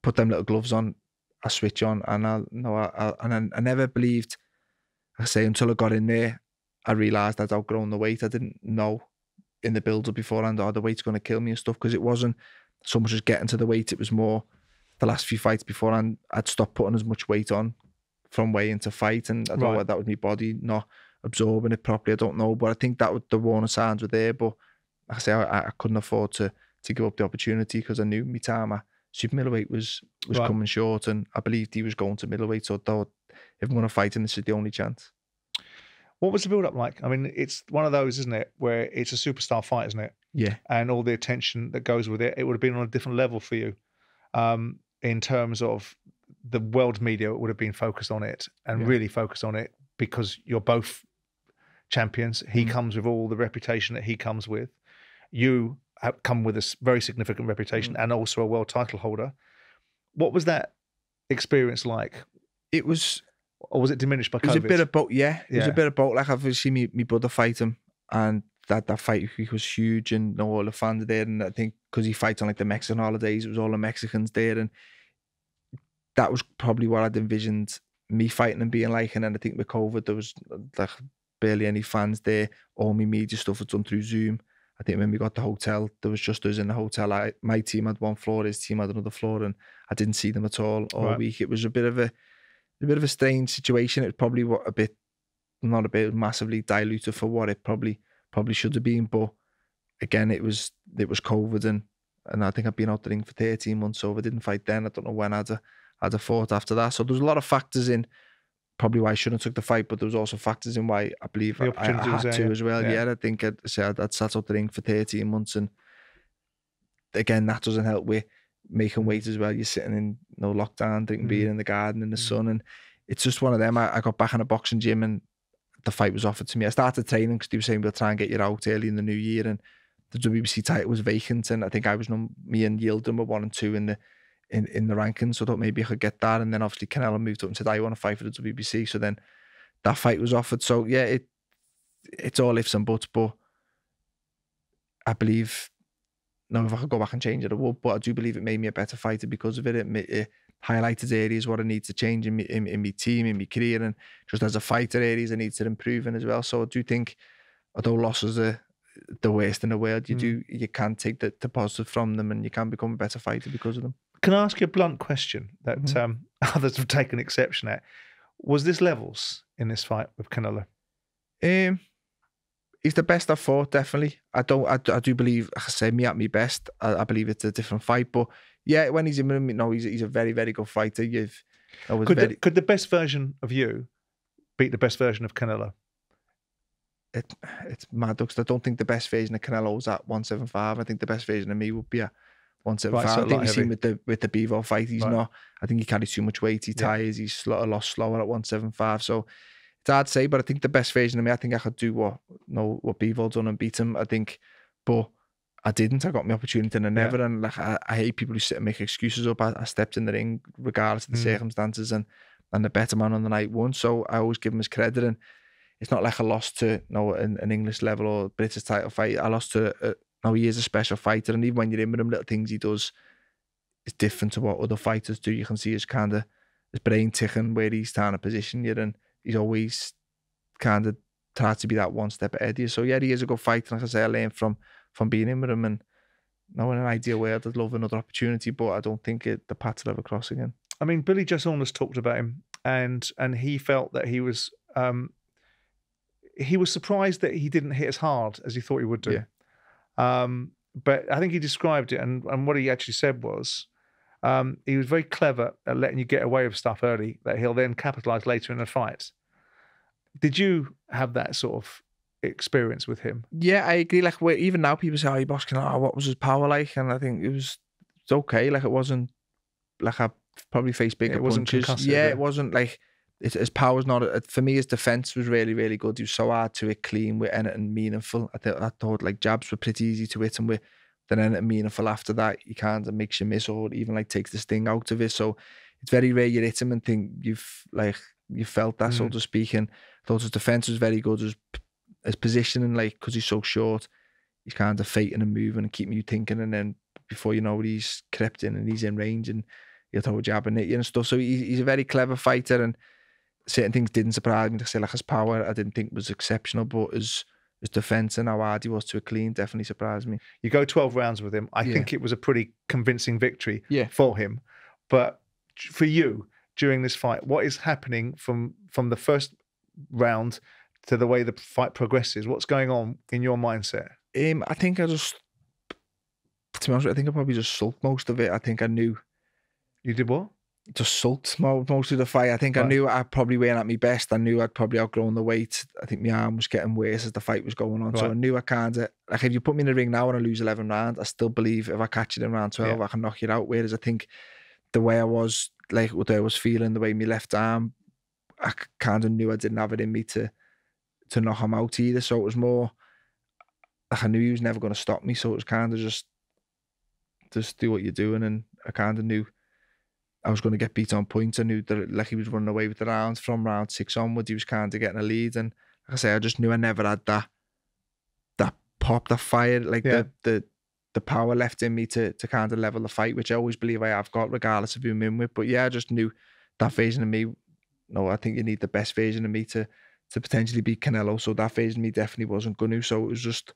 put them little gloves on, I switch on, and I no, I, I and I, I never believed. I say until I got in there, I realised I'd outgrown the weight. I didn't know in the build up beforehand, oh, the weight's going to kill me and stuff because it wasn't so much as getting to the weight. It was more the last few fights beforehand. I'd stopped putting as much weight on from weigh into fight, and I don't know whether that was my body not absorbing it properly. I don't know, but I think that would, the warning signs were there. But like I say, I, I couldn't afford to to give up the opportunity because I knew my time at super middleweight was was Right. coming short, and I believed he was going to middleweight. So I thought if I'm going to fight him, this is the only chance. What was the build up like? I mean, it's one of those, isn't it, where it's a superstar fight, isn't it? Yeah, And all the attention that goes with it. It would have been on a different level for you, um, in terms of the world media would have been focused on it and Yeah. really focused on it because you're both champions. He Mm. comes with all the reputation that he comes with. You come with a very significant reputation Mm. and also a world title holder. What was that experience like, it was or was it diminished by COVID? It was a bit of both, yeah. It was a bit of both. Like I've seen me, my brother fight him, and that that fight he was huge, and you know, all the fans there. And I think because he fights on like the Mexican holidays, it was all the Mexicans there, and that was probably what I'd envisioned me fighting and being like. And then I think with COVID, there was like barely any fans there. All my media stuff was done through Zoom. I think when we got the hotel, there was just us in the hotel. I, my team had one floor, his team had another floor, and I didn't see them at all all Right. week. It was a bit of a a bit of a strange situation. It was probably what a bit, not a bit, massively diluted for what it probably probably should have been. But again, it was it was COVID, and and I think I've been out the ring for thirteen months. So if I didn't fight then, I don't know when I'd have, I'd have fought after that. So there's a lot of factors in probably why I shouldn't have took the fight, but there was also factors in why I believe The I, I had there, to as well. yeah. Yeah, I think I'd say I'd, I'd sat out the ring for thirteen months, and again that doesn't help with making weight as well. You're sitting in no lockdown, drinking Mm. beer in the garden in the Mm. sun, and it's just one of them. I, I got back in a boxing gym and the fight was offered to me. I started training because they were saying we'll try and get you out early in the new year, and the WBC title was vacant, and I think I was num- me and Yildirim were one and two in the in, in the rankings. So I thought maybe I could get that, and then obviously Canelo moved up and said I want to fight for the WBC. So then that fight was offered. So yeah, it it's all ifs and buts, but I believe. now if I could go back and change it, I would. But I do believe it made me a better fighter because of it. It, it highlighted areas what I need to change in me in, in my team, in my career, and just as a fighter, areas I need to improve in as well. So I do think, although losses are the worst in the world, you Mm. do you can take the, the positive from them, and you can become a better fighter because of them. Can I ask you a blunt question that Mhm. um, others have taken exception at? Was this levels in this fight with Canelo? Um, he's the best I've fought, definitely. I don't. I, do- I do believe. like I say me at my best. I, I believe it's a different fight, but yeah, when he's in, him, no, he's he's a very very good fighter. You've. Was Could very. the, could the best version of you beat the best version of Canelo? it, it's mad because I don't think the best version of Canelo's at 175. I think the best version of me would be at 175. Right, so I think we've seen with the with the Bivol fight, he's Right. not. I think he carries too much weight. He Yeah. tires. He's a lot slower at 175. So it's hard to say, but I think the best version of me, I think I could do what no what Bivol done and beat him. I think, but I didn't. I got my opportunity and I never. And like I, I hate people who sit and make excuses up. I, I stepped in the ring regardless of the Mm. circumstances, and and the better man on the night won. So I always give him his credit and it's not like I lost to you know, an, an English level or British title fight. I lost to uh, no, he is a special fighter, and even when you're in with him, little things he does is different to what other fighters do. You can see his kind of his brain ticking where he's trying to position you, and he's always kind of tried to be that one step ahead of you. So yeah, he is a good fighter. Like I say, I learned from from being in with him, and now in an ideal world, I'd love another opportunity, but I don't think it the paths will ever cross again. I mean, Billy Joe Saunders talked about him, and and he felt that he was um, he was surprised that he didn't hit as hard as he thought he would do. Um, but I think he described it, and and what he actually said was. Um, he was very clever at letting you get away with stuff early that he'll then capitalize later in a fight. Did you have that sort of experience with him? Yeah, I agree. Like where even now, people say, "Oh, he boxing. Oh, what was his power like?" And I think it was it's okay. Like it wasn't like I probably faced bigger It wasn't punches. yeah. it wasn't like it, his power's not. For me, his defense was really, really good. He was so hard to hit clean with anything meaningful. I thought I thought like jabs were pretty easy to hit him with. Then anything meaningful after that, he kind of makes you miss or even like takes the sting out of it. So it's very rare you hit him and think you've like you felt that, so Mm. to speak. And I thought his defense was very good. His, his positioning, like, because he's so short, he's kind of fating and moving and keeping you thinking. And then before you know it, he's crept in and he's in range and he'll throw a jab and hit you and stuff. So he, he's a very clever fighter. And certain things didn't surprise me. I say, like his power, I didn't think was exceptional, but his, his defense and how hard he was to a clean definitely surprised me. You go 12 rounds with him. I Yeah. think it was a pretty convincing victory Yeah. for him. But for you during this fight, what is happening from from the first round to the way the fight progresses? What's going on in your mindset? Um, I think I just, to be honest, with you, I think I probably just sulked most of it. I think I knew You did what? Just sulked most of the fight. I think I knew I probably weren't at my best. I knew I'd probably outgrown the weight. I think my arm was getting worse as the fight was going on. So I knew I kind of like if you put me in the ring now and I lose eleven rounds, I still believe if I catch it in round twelve, Yeah. I can knock you out. Whereas I think the way I was, like what I was feeling, the way my left arm, I kind of knew I didn't have it in me to to knock him out either. So it was more like I knew he was never going to stop me. So it was kind of just just do what you're doing, and I kind of knew I was going to get beat on points. I knew that like he was running away with the rounds from round six onwards. He was kind of getting a lead, and like I say, I just knew I never had that that pop, that fire, like Yeah. the the the power left in me to to kind of level the fight, which I always believe I have got, regardless of who I'm in with. But yeah, I just knew that version of me. No, I think you need the best version of me to to potentially beat Canelo. So that version of me definitely wasn't going to. So it was just,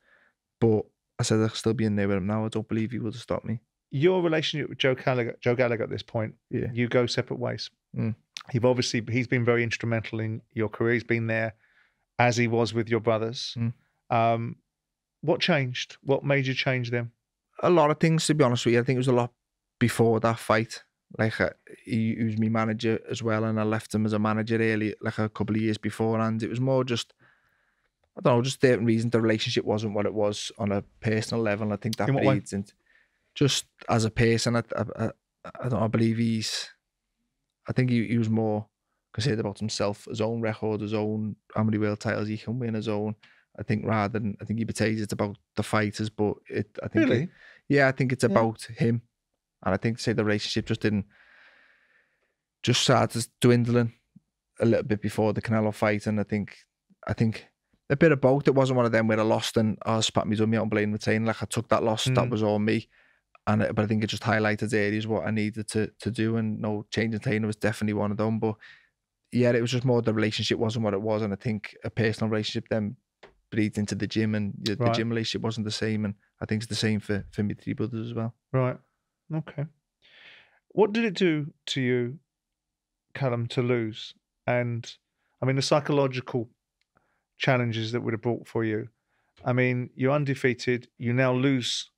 but I said I'll still be in there with him now. I don't believe he would have stopped me. Your relationship with Joe Gallagher, Joe Gallagher at this point, Yeah. you go separate ways. Mm. You've obviously he's been very instrumental in your career. He's been there as he was with your brothers. Mm. Um, what changed? What made you change them? a lot of things to be honest with you. I think it was a lot before that fight. Like uh, he, he was my manager as well, and I left him as a manager early, like a couple of years before. And it was more just, I don't know, just different reasons. The relationship wasn't what it was on a personal level. I think that In bleeds into just as a person. I, I, I, don't. I believe he's. I think he, he was more concerned about himself, his own record, his own how many world titles he can win, his own. I think rather than I think he portrays it's about the fighters, but it. I think it- Really? yeah, I think it's Yeah. about him, and I think say the relationship just didn't just started dwindling a little bit before the Canelo fight, and I think I think a bit of both. It wasn't one of them where I lost and I spat me dummy out and blame retain. Like I took that loss, that Mm. was all me, and it, but I think it just highlighted areas what I needed to to do, and no change in trainer was definitely one of them. But yeah, it was just more the relationship wasn't what it was, and I think a personal relationship then bleeds into the gym, and the, the gym relationship wasn't the same, and I think it's the same for for me three brothers as well. Right. Okay. What did it do to you, Callum, to lose? And I mean, the psychological challenges that would have brought for you. I mean, you're undefeated. You now lose,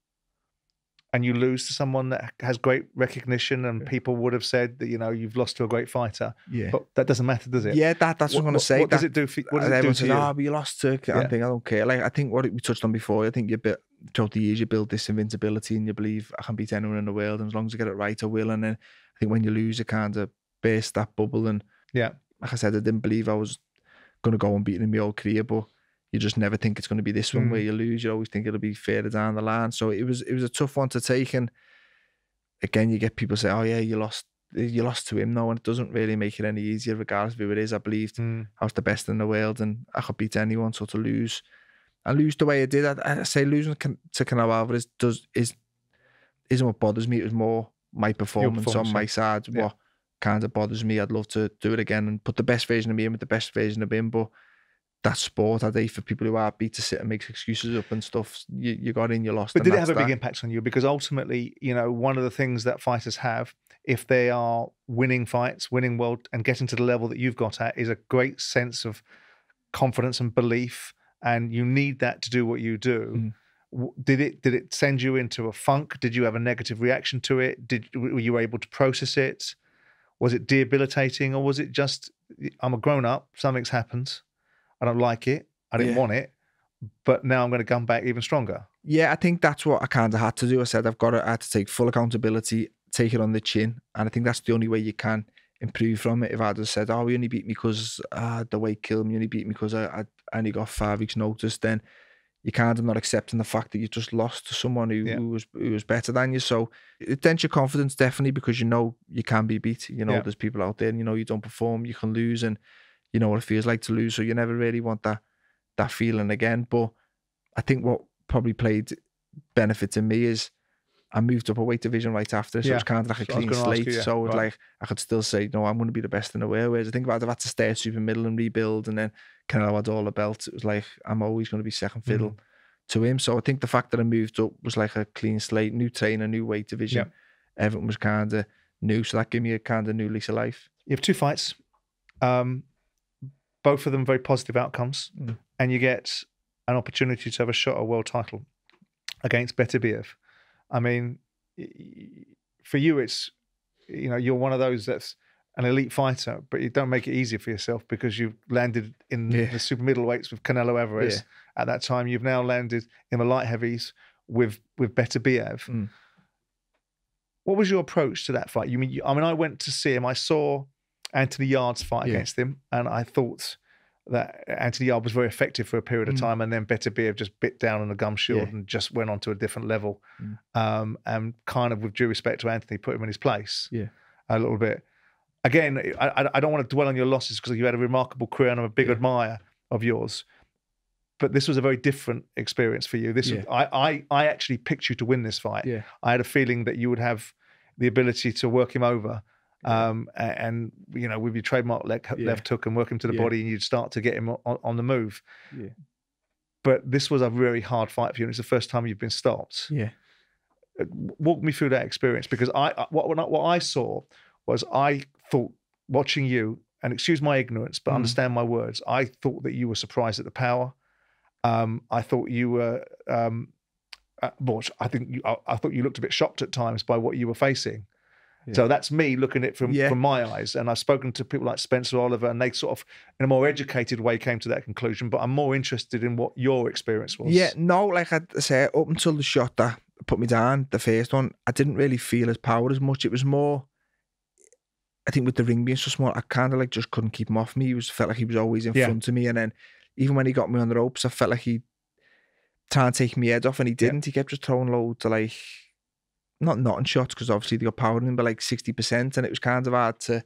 and you lose to someone that has great recognition, and Yeah. people would have said that you know you've lost to a great fighter. Yeah. But that doesn't matter, does it? Yeah, that that's what, I'm gonna say. What does it do for? What does it do everyone to you? "Oh, but you lost to." I think I don't care. Like I think what we touched on before. I think you bit throughout the years you build this invincibility and you believe I can beat anyone in the world, and as long as I get it right, I will. And then I think when you lose, you kind of burst that bubble. And Yeah. like I said, I didn't believe I was gonna go and beat in my old career, but you just never think it's gonna be this one Mm. where you lose. You always think it'll be further down the line. So it was it was a tough one to take. And again, you get people say, "Oh yeah, you lost." You lost to him now, and it doesn't really make it any easier, regardless of who it is. I believed Mm. I was the best in the world and I could beat anyone. So to lose, and lose the way I did, I, I say losing to Canelo Alvarez does is isn't what bothers me. It was more my performance, performance, on my side. Yeah. What kind of bothers me. I'd love to do it again and put the best version of me in with the best version of him. But that's sport. I think for people who are beat to sit and make excuses up and stuff. You, you got in, you lost. But did it have a big impact on you? Because ultimately, you know, one of the things that fighters have, if they are winning fights, winning world, and getting to the level that you've got at, is a great sense of confidence and belief. And you need that to do what you do. Mm. Did it? Did it send you into a funk? Did you have a negative reaction to it? Did were you able to process it? Was it debilitating, or was it just I'm a grown up, something's happened, I don't like it, I didn't Yeah. want it, but now I'm going to come back even stronger. Yeah, I think that's what I kind of had to do. I said I've got to, I had to take full accountability, take it on the chin, and I think that's the only way you can improve from it. If I just said, "Oh, he only beat me because uh, the weight killed me," he only beat me because I, I only got five weeks' notice, then you kind of not accepting the fact that you just lost to someone who, Yeah. who was who was better than you. So it dents your confidence definitely because you know you can be beat. You know, Yeah. there's people out there and you know you don't perform, you can lose and you know what it feels like to lose. So you never really want that that feeling again. But I think what probably played benefit in me is I moved up a weight division right after. So Yeah. it's kind of like a So clean slate. you, yeah, So right. like I could still say, no, I'm going to be the best in the world. Whereas I think about I've had to stay at super middle and rebuild, and then Canelo had all the belts. It was like I'm always going to be second fiddle Mm-hmm. to him. So I think the fact that I moved up was like a clean slate, new trainer, new weight division. Everything was kind of new, so that gave me a kind of new lease of life. You have two fights, um, both of them very positive outcomes, Mm. and you get an opportunity to have a shot at a world title against Beterbiev. I mean, for you, it's you know you're one of those that's an elite fighter, but you don't make it easier for yourself because you've landed in Yeah. the super middleweights with Canelo Alvarez. At that time, you've now landed in the light heavies with with Beterbiev. Mm. What was your approach to that fight? You mean you, I mean I went to see him. I saw Anthony Yarde's fight Yeah. against him, and I thought that Anthony Yard was very effective for a period of Mm. time, and then Beterbiev just bit down on the gum shield Yeah. and just went on to a different level. Mm. Um, and kind of, with due respect to Anthony, put him in his place. Yeah. a little bit. Again, I, I- don't want to dwell on your losses because you had a remarkable career, and I'm a big Yeah. admirer of yours. But this was a very different experience for you. This Yeah. I, I I actually picked you to win this fight. Yeah. I had a feeling that you would have the ability to work him over. Um, and, you know, with your trademark left, Yeah. left hook and work him to the Yeah. body, and you'd start to get him on, on the move. Yeah. But this was a very hard fight for you, and it's the first time you've been stopped. Yeah. Uh, Walk me through that experience because I what what I- what I saw was I thought watching you, and excuse my ignorance, but Mm. understand my words. I thought that you were surprised at the power. Um, I thought you were. Um, uh, well, I think you, I, I thought you looked a bit shocked at times by what you were facing. So that's me looking at it from Yeah. from my eyes, and I've spoken to people like Spencer Oliver, and they sort of, in a more educated way, came to that conclusion. But I'm more interested in what your experience was. Yeah, no, like I say, up until the shot that put me down, the first one, I didn't really feel his power as much. It was more, I think, with the ring being so small, I kind of like just couldn't keep him off me. He was felt like he was always in Yeah. front of me, and then even when he got me on the ropes, I felt like he trying to take me head off, and he didn't. He kept just throwing loads of like, not not in shots because obviously they got power in but like sixty percent, and it was kind of hard to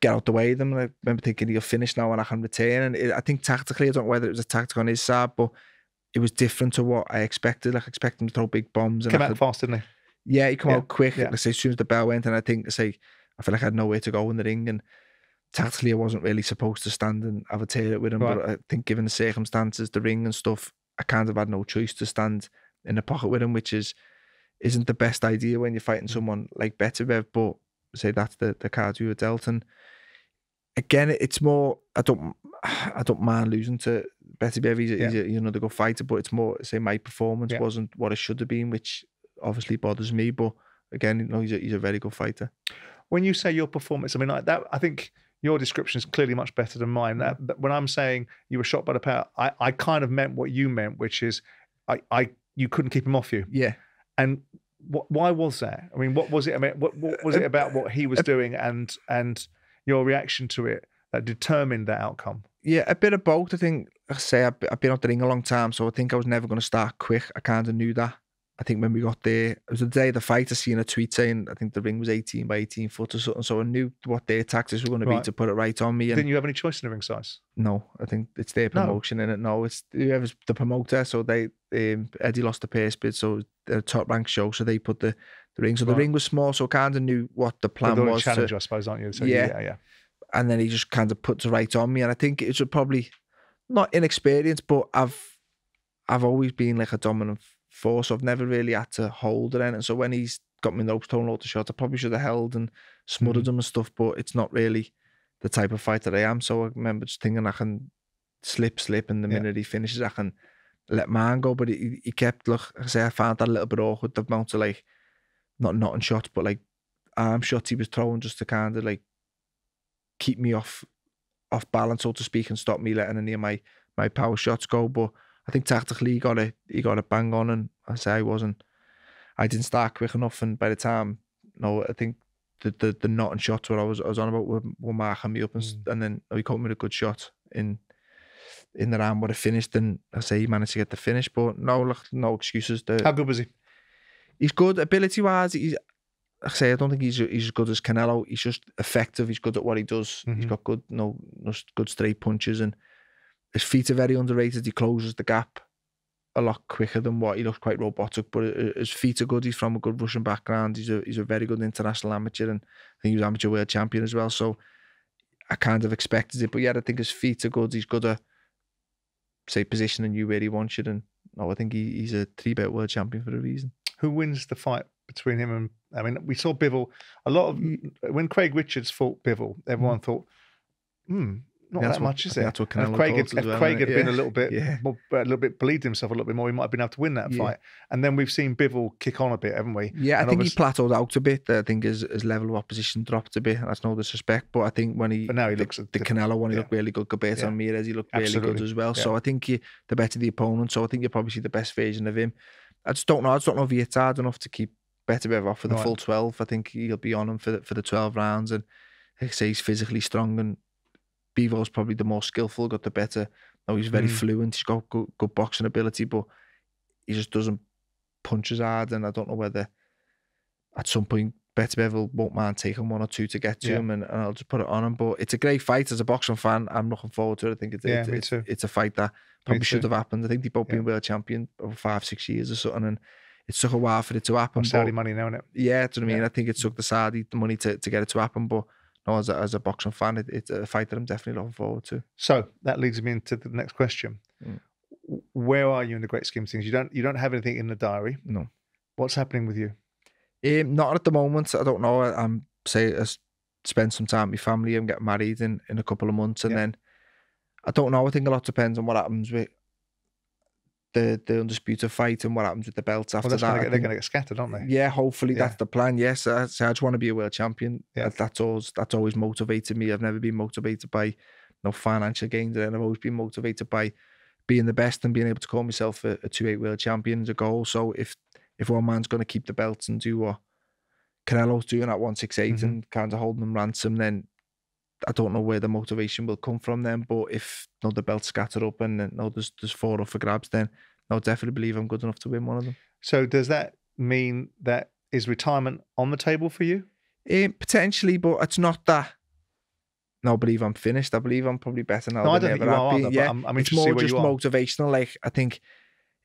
get out the way of them. And I remember thinking he'll finish now and I can retain. And it, I think tactically, I don't know whether it was a tactic on his side, but it was different to what I expected. Like I expected him to throw big bombs. And came out fast, didn't he? yeah, he come Yeah, out quick. yeah. Like say, as soon as the bell went, and I think I say, I feel like I had nowhere to go in the ring, and tactically, I wasn't really supposed to stand and have a tear it with him. But I think, given the circumstances, the ring and stuff, I kind of had no choice to stand in the pocket with him, which is isn't the best idea when you're fighting Mm. someone like Beterbiev. But say that's the the card you were dealt, and again, it's more. I don't. I don't mind losing to Beterbiev. He's, a, he's, a, he's another good fighter, but it's more say my performance Yeah. wasn't what it should have been, which obviously bothers me. But again, you know, he's a, he's a very good fighter. When you say your performance, I mean like that. I think your description is clearly much better than mine. That, that- when I'm saying you were shot by the power, I, I kind of meant what you meant, which is I, I you couldn't keep him off you. Yeah. And what, why was that? I mean, what was it? I mean, what, what was it about what he was doing and and your reaction to it that determined that outcome? Yeah, a bit of both. I think, like I say, I've, I've been out the ring a long time, so I think I was never going to start quick. I kind of knew that. I think when we got there, it was the day of the fight. I seen a tweet saying I think the ring was 18 by 18 foot or something, so I knew what their tactics were going to Right. be to put it right on me. And Didn't you have any choice in the ring size? no, I think it's their No. promotion in it. No, it's whoever's the promoter. So they, um, Eddie lost the purse bid, so the top rank show, so they put the, the ring. So the ring was small, so I kind of knew what the plan was. to- I suppose, aren't you? So, Yeah. yeah, yeah. and then he just kind of puts it right on me. And I think it's probably not inexperienced, but I've I've always been like a dominant force. I've never really had to hold it. And so when he's got me in the ropes, throwing loads of shots, I probably should have held and smothered mm-hmm. him and stuff. But it's not really the type of fighter I am. So I remember just thinking I can slip, slip, and the Yeah. minute he finishes, I can let mine go. But he, he kept look. I say I found that a little bit awkward. The amount of like not knotting shots, but like arm shots he was throwing just to kind of like keep me off off balance, so to speak, and stop me letting any of my my power shots go. But I think tactically he got it he got it bang on, and I say I wasn't I didn't start quick enough, and by the time no, I think the the the knot and shots what I was I was on about were, were marking me up, and, s and then he caught me with a good shot in in the round would have finished, and I say he managed to get the finish. But no, look, no excuses. The, How good was he? he's good ability wise. He's I say I don't think he's he's as good as Canelo. He's just effective. He's good at what he does. He's Mhm. got good no, no good straight punches and his feet are very underrated. He closes the gap a lot quicker than what he looks quite robotic. But uh, his feet are good. He's from a good Russian background. He's a he's a very good international amateur and I think he was amateur world champion as well. So I kind of expected it. But yeah, I think his feet are good. He's good at say positioning you where he wants you. And no, I think he, he's a three belt world champion for a reason. Who wins the fight between him and? I mean, we saw Bivol. A lot of when Craig Richards fought Bivol, everyone thought, "Hmm, not that what- much, is it?" that's what if Craig, had, if well, Craig had it? been a little bit, Yeah. more, a little bit believed himself a little bit more, he might have been able to win that Yeah. fight. And then we've seen Bivol kick on a bit, haven't we? Yeah, I And think he plateaued out a bit. I think his, his level of opposition dropped a bit. That's no disrespect, but I think when he But now he the, looks the different- Canelo one, he yeah. looked really good. Compared to Yeah. Ramirez, he looked really good as well. Yeah. So I think you, the better the opponent. So I think you probably see the best version of him. I just don't know. I just don't know if he's hard enough to keep better Beterbiev off for the Right. full twelve. I think he'll be on him for the, for the twelve rounds, and like I say he's physically strong and. Bivol's probably the more skillful, got the better. No, he's very Mm. fluent. He's got good, good boxing ability, but he just doesn't punch as hard. And I don't know whether at some point Beterbiev won't mind taking one or two to get to Yeah. him, and, and I'll just put it on him. But it's a great fight as a boxing fan. I'm looking forward to it. I think it's Yeah, it's, it's, it's a fight that probably should have happened. I think they've both Yeah. been world champion over five, six years or something, and it took a while for it to happen. Saudi money now, innit? yeah, do you know what I mean? I think it took the Saudi money to, to get it to happen, but no, as a, as a boxing fan, it, it's a fight that I'm definitely looking forward to. So that leads me into the next question. Mm. Where are you in the great scheme of things? You don't you don't have anything in the diary. No. What's happening with you? Um, not at the moment. I don't know. I- I'm say I spend some time with my family and get married in, in a couple of months, and Yeah. then I don't know. I think a lot depends on what happens with the the undisputed fight and what happens with the belts after Well, that. gonna get, they're going to get scattered, aren't they? yeah, hopefully Yeah. that's the plan. Yes, I, say I just want to be a world champion. Yeah. That- that's always that's always motivated me. I've never been motivated by no financial gains, and I've always been motivated by being the best and being able to call myself a, a two eight world champion is a goal. So if if one man's going to keep the belts and do what Canelo's doing at one six eight Mhm. and kind of holding them ransom, then I don't know where the motivation will come from then. But if no the belts scatter up and then, no there's there's four up for grabs, then I definitely believe I'm good enough to win one of them. So does that mean that is retirement on the table for you? Um, potentially, but it's not that. No, I believe I'm finished. I believe I'm probably better now. No, I don't think you are either, Yeah, I'm- I'm it's interested to see more just motivational. Like I think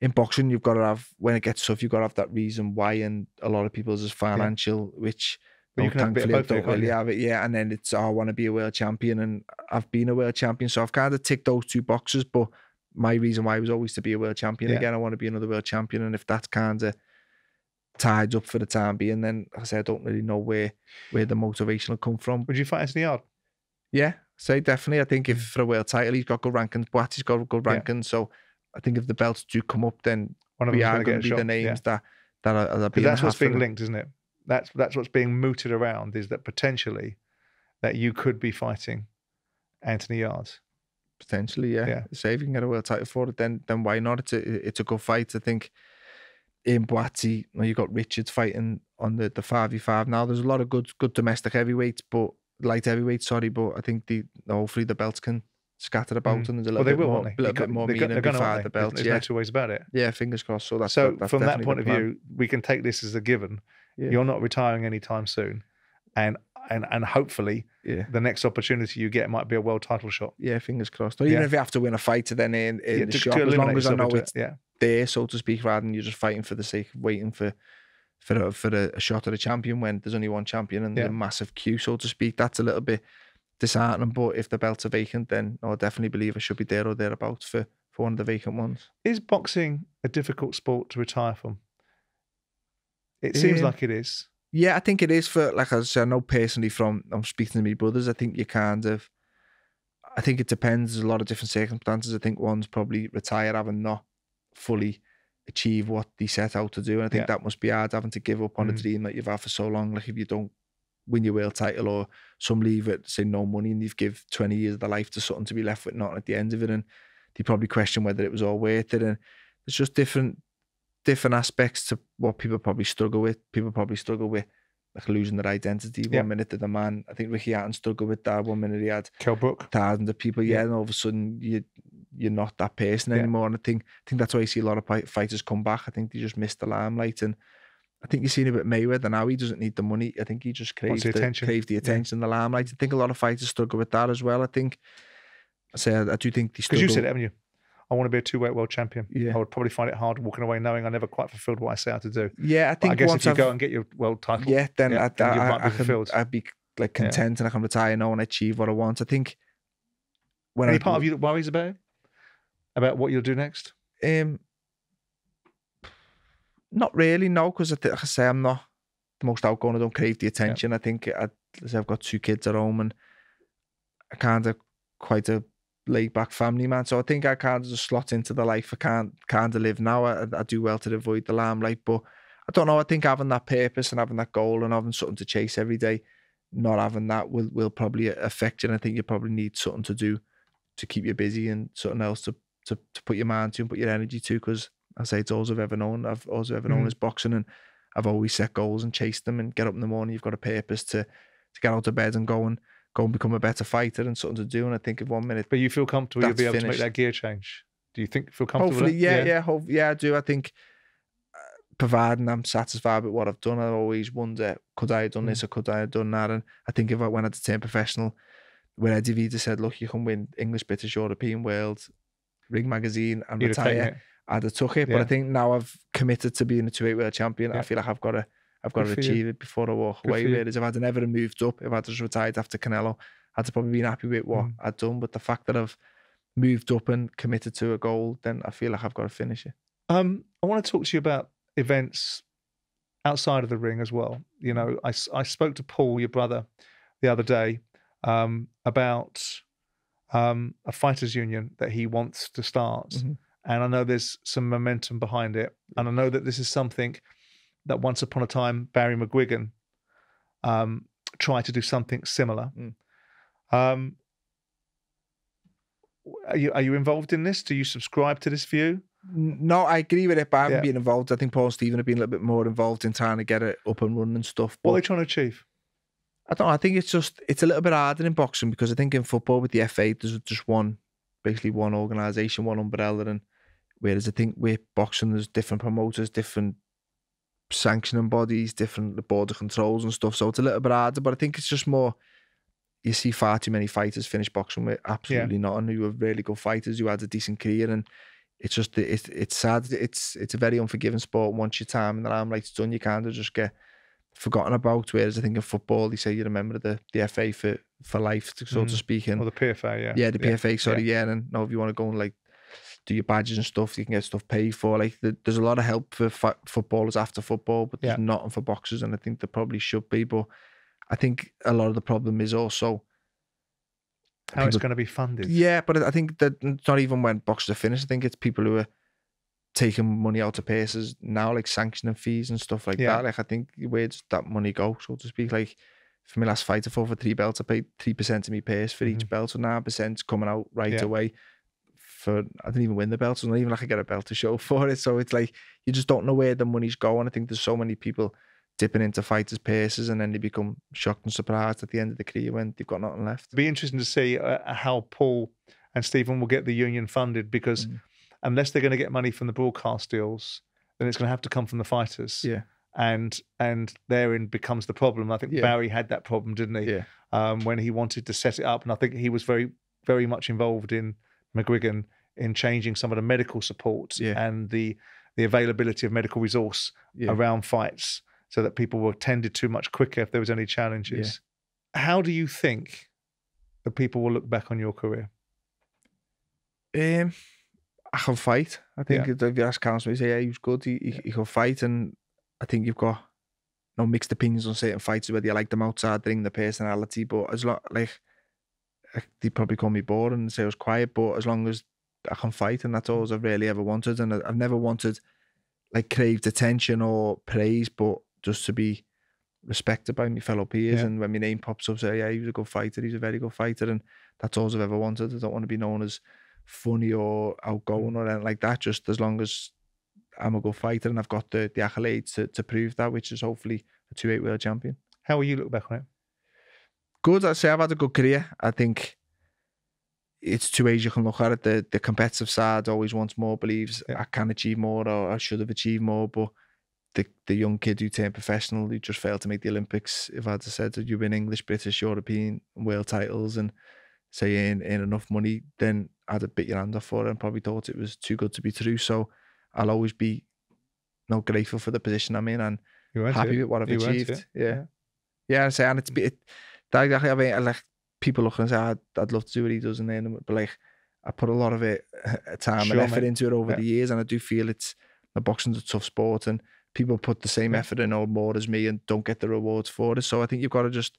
in boxing, you've got to have when it gets tough, you've got to have that reason why, and a lot of people's is financial, which. But you no, can have a bit of thankfully, I both, though, don't really have it. Yeah, and then it's oh, I want to be a world champion, and I've been a world champion, so I've kind of ticked those two boxes. But my reason why was always to be a world champion Yeah. again. I want to be another world champion, and if that's kind of tied up for the time being, then I say I don't really know where where the motivation will come from. Would you fight Yarde? Yeah, say definitely. I think if for a world title, he's got good rankings. Buatsi's got good Mm. Yeah. rankings, so I think if the belts do come up, then One of we are going to going get to a be shot. the names Yeah. that that are, are being that's what's being linked, isn't it? That's that's what's being mooted around is that potentially that you could be fighting Anthony Yards. potentially. Yeah, Yeah. say if you can get a world title for it, then then why not? It's a it's a good fight. I think in Buatsi, you you got Richards fighting on the the five v five now. There's a lot of good good domestic heavyweights, but light heavyweights. Sorry, but I think the hopefully the belts can scatter about Mm. and there's a Well, little they bit will, more, they? little They bit more meaning they're gonna, beside aren't the they? There's-. There's Yeah, no two ways about it. yeah, fingers crossed. So that's so that- that's from that point of view, we can take this as a given. Yeah. You're not retiring anytime soon, and and and hopefully yeah. the next opportunity you get might be a world title shot. Yeah, fingers crossed. Or even Yeah. if you have to win a fight to then in, in Yeah, the to- shop, to as long as I know into it, it's yeah. there, so to speak, rather than you're just fighting for the sake of waiting for for a, for a, shot at a champion when there's only one champion and there's a massive queue, so to speak. That's a little bit disheartening. But if the belts are vacant, then I definitely believe I should be there or thereabouts for for one of the vacant ones. Is boxing a difficult sport to retire from? It seems Um, like it is. Yeah, I think it is for like I said, I know personally from I'm speaking to my brothers. I think you kind of, I think it depends. There's a lot of different circumstances. I think one's probably retired having not fully achieved what they set out to do, and I think Yeah. that must be hard having to give up on a Mm. dream that you've had for so long. Like if you don't win your world title, or some leave it say no money, and you've give 20 years of their life to something to be left with nothing at the end of it, and they probably question whether it was all worth it. And there's just different different aspects to what people probably struggle with. People probably struggle with like losing their identity. One Yeah. minute they're the man. I think Ricky Hatton struggled with that. One minute he had thousands of people. Yeah. Yeah, and all of a sudden you you're not that person Yeah. anymore. And I think I think that's why you see a lot of fighters come back. I think they just missed the limelight, and I think you're seeing a bit Mayweather now. He doesn't need the money. I think he just craves the the, attention. craves the attention, the limelight. I think a lot of fighters struggle with that as well. I think. I say I, I do think they Because you said it, haven't you? I want to be a two weight world champion. Yeah. I would probably find it hard walking away knowing I never quite fulfilled what I set out to do. yeah, I But think I guess once if you I've, go and get your world title, yeah, then Yeah, I, then you I, might be I, I can, fulfilled. I'd be like Yeah. content and I can retire now and achieve what I want. I think when any I part of you that worries about it? About what you'll do next? Um, not really, no, because I, th- like I say I'm not the most outgoing. I don't crave the attention. I think I, I've got two kids at home and I kind of quite a laid back family man. So I think I kind of just slot into the life I can't kind of live now. I, I do well to avoid the limelight, but I don't know. I think having that purpose and having that goal and having something to chase every day, not having that will will probably affect you. And I think you probably need something to do to keep you busy and something else to to, to put your mind to and put your energy to. Because I say it's all I've ever known. I've all I've ever known Mhm. is boxing, and I've always set goals and chased them. And get up in the morning, you've got a purpose to to get out of bed and go and go and become a better fighter and something to do. And I think if one minute, But you feel comfortable you'll be able to make that gear change? Do you think feel comfortable? hopefully, yeah, yeah, hope, yeah, I do. I think. uh, Providing I'm satisfied with what I've done, I always wonder, could I have done Mm. this or could I have done that? And I think if I when I to turn professional, when Eddie Vida said, "Look, you can win English, British, European, World, Ring Magazine, and You'd retire," I'd have took it. But I think now I've committed to being a two eight world champion. Yeah. I feel like I've got to, I've got Good to for you. achieve it before I walk Good away for with you. it. As if I'd never moved up, if I'd just retired after Canelo, I'd have probably been happy with what Mm. I'd done. But the fact that I've moved up and committed to a goal, then I feel like I've got to finish it. Um, I want to talk to you about events outside of the ring as well. You know, I spoke to Paul, your brother, the other day um, about um, a fighters union that he wants to start. Mhm. And I know there's some momentum behind it. And I know that this is something that once upon a time Barry McGuigan um, tried to do something similar. Mm. Um, are you are you involved in this? Do you subscribe to this view? No, I agree with it, but I haven't Yeah. been involved. I think Paul Stephen have been a little bit more involved in trying to get it up and running and stuff. What are they trying to achieve? I don't know. I think it's just it's a little bit harder in boxing because I think in football with the FA there's just one, basically one organisation, one umbrella, and whereas I think with boxing there's different promoters, different sanctioning bodies, different the board controls and stuff. So it's a little bit harder, but I think it's just more. You see far too many fighters finish boxing with absolutely nothing. Who are really good fighters who had a decent career, and it's just it's it's sad. It's it's a very unforgiving sport. Once your time in the limelight's done, you kind of just get forgotten about. Whereas I think in football, they say you're a member of the, the FA for, for life, so Mm. to speak. And Or the PFA, yeah. yeah, the PFA, sorry, yeah. And now if you want to go and like do your badges and stuff, you can get stuff paid for. Like the, there's a lot of help for footballers after football, but there's Yeah. nothing for boxers, and I think there probably should be. But I think a lot of the problem is also How it's going to be funded. yeah, but I think that it's not even when boxers are finished. I think it's people who are taking money out of purses now, like sanctioning fees and stuff like Yeah. that. Like I think where does that money go, so to speak? Like for my last fight, I fought for three belts. I paid three percent of my purse for each belt, so nine percent's coming out right Mm-hmm. Yeah. away. For I didn't even win the belt, so not even like I get a belt to show for it. So it's like you just don't know where the money's going. I think there's so many people dipping into fighters' purses, and then they become shocked and surprised at the end of the career when they've got nothing left. It'd be interesting to see uh, how Paul and Stephen will get the union funded because Mm. unless they're going to get money from the broadcast deals, then it's going to have to come from the fighters. Yeah, And and therein becomes the problem. I think Yeah. Barry had that problem, didn't he? yeah, Um, when he wanted to set it up, and I think he was very very much involved in McGuigan in changing some of the medical support Yeah. and the the availability of medical resource yeah. around fights so that people were tended to much quicker if there was any challenges. How do you think that people will look back on your career? Um, I can fight. I think Yeah. if you ask Council, you say, yeah, he was good. He, he, he can fight. And I think you've got no mixed opinions on certain fights, whether you like them outside the ring, the personality. But as long, like, they probably call me boring and say I was quiet. But as long as I can fight, and that's all I've really ever wanted. And I've never wanted, like, craved attention or praise, but just to be respected by my fellow peers. Yeah. And when my name pops up, say, yeah, he was a good fighter. He's a very good fighter. And that's all I've ever wanted. I don't want to be known as funny or outgoing mm. or anything like that. Just as long as I'm a good fighter and I've got the, the accolades to, to prove that, which is hopefully a two eight world champion. How will you look back on it? Good. I'd say I've had a good career. I think it's two ways you can look at it. The the competitive side always wants more, believes Yeah. I can achieve more or I should have achieved more. But the the young kid who turned professional, who just failed to make the Olympics, if I'd have said that you win English, British, European, and world titles and say earn, earn enough money, then I'd have bit your hand off for it and probably thought it was too good to be true. So I'll always be you know, grateful for the position I'm in and happy it? with what I've You achieved. it? Yeah. Yeah, I say, and it's mm. be- it, exactly. I mean, I like people look and say, I'd, I'd love to do what he does, and then, but like, I put a lot of it, uh, time Sure, and effort mate. into it over Yeah. the years, and I do feel it's the boxing's a tough sport, and people put the same Yeah. effort in or more as me, and don't get the rewards for it. So I think you've got to just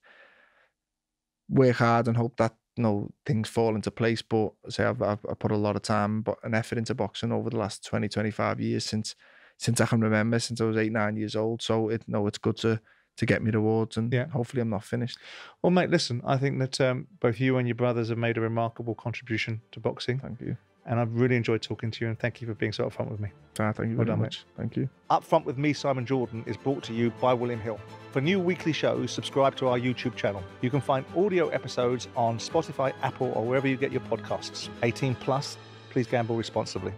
work hard and hope that you know things fall into place. But say I've, I've I put a lot of time but and effort into boxing over the last 20, 25 years since since I can remember, since I was eight, nine years old. So it no, it's good to to get me rewards and Yeah. hopefully I'm not finished. Well, mate, listen, I think that um, both you and your brothers have made a remarkable contribution to boxing, Thank you. and I've really enjoyed talking to you. And thank you for being so upfront with me. Ah, thank you Well very done, mate. much. Thank you. Up Front with me, Simon Jordan, is brought to you by William Hill. For new weekly shows, subscribe to our YouTube channel. You can find audio episodes on Spotify, Apple, or wherever you get your podcasts. 18 plus, please gamble responsibly.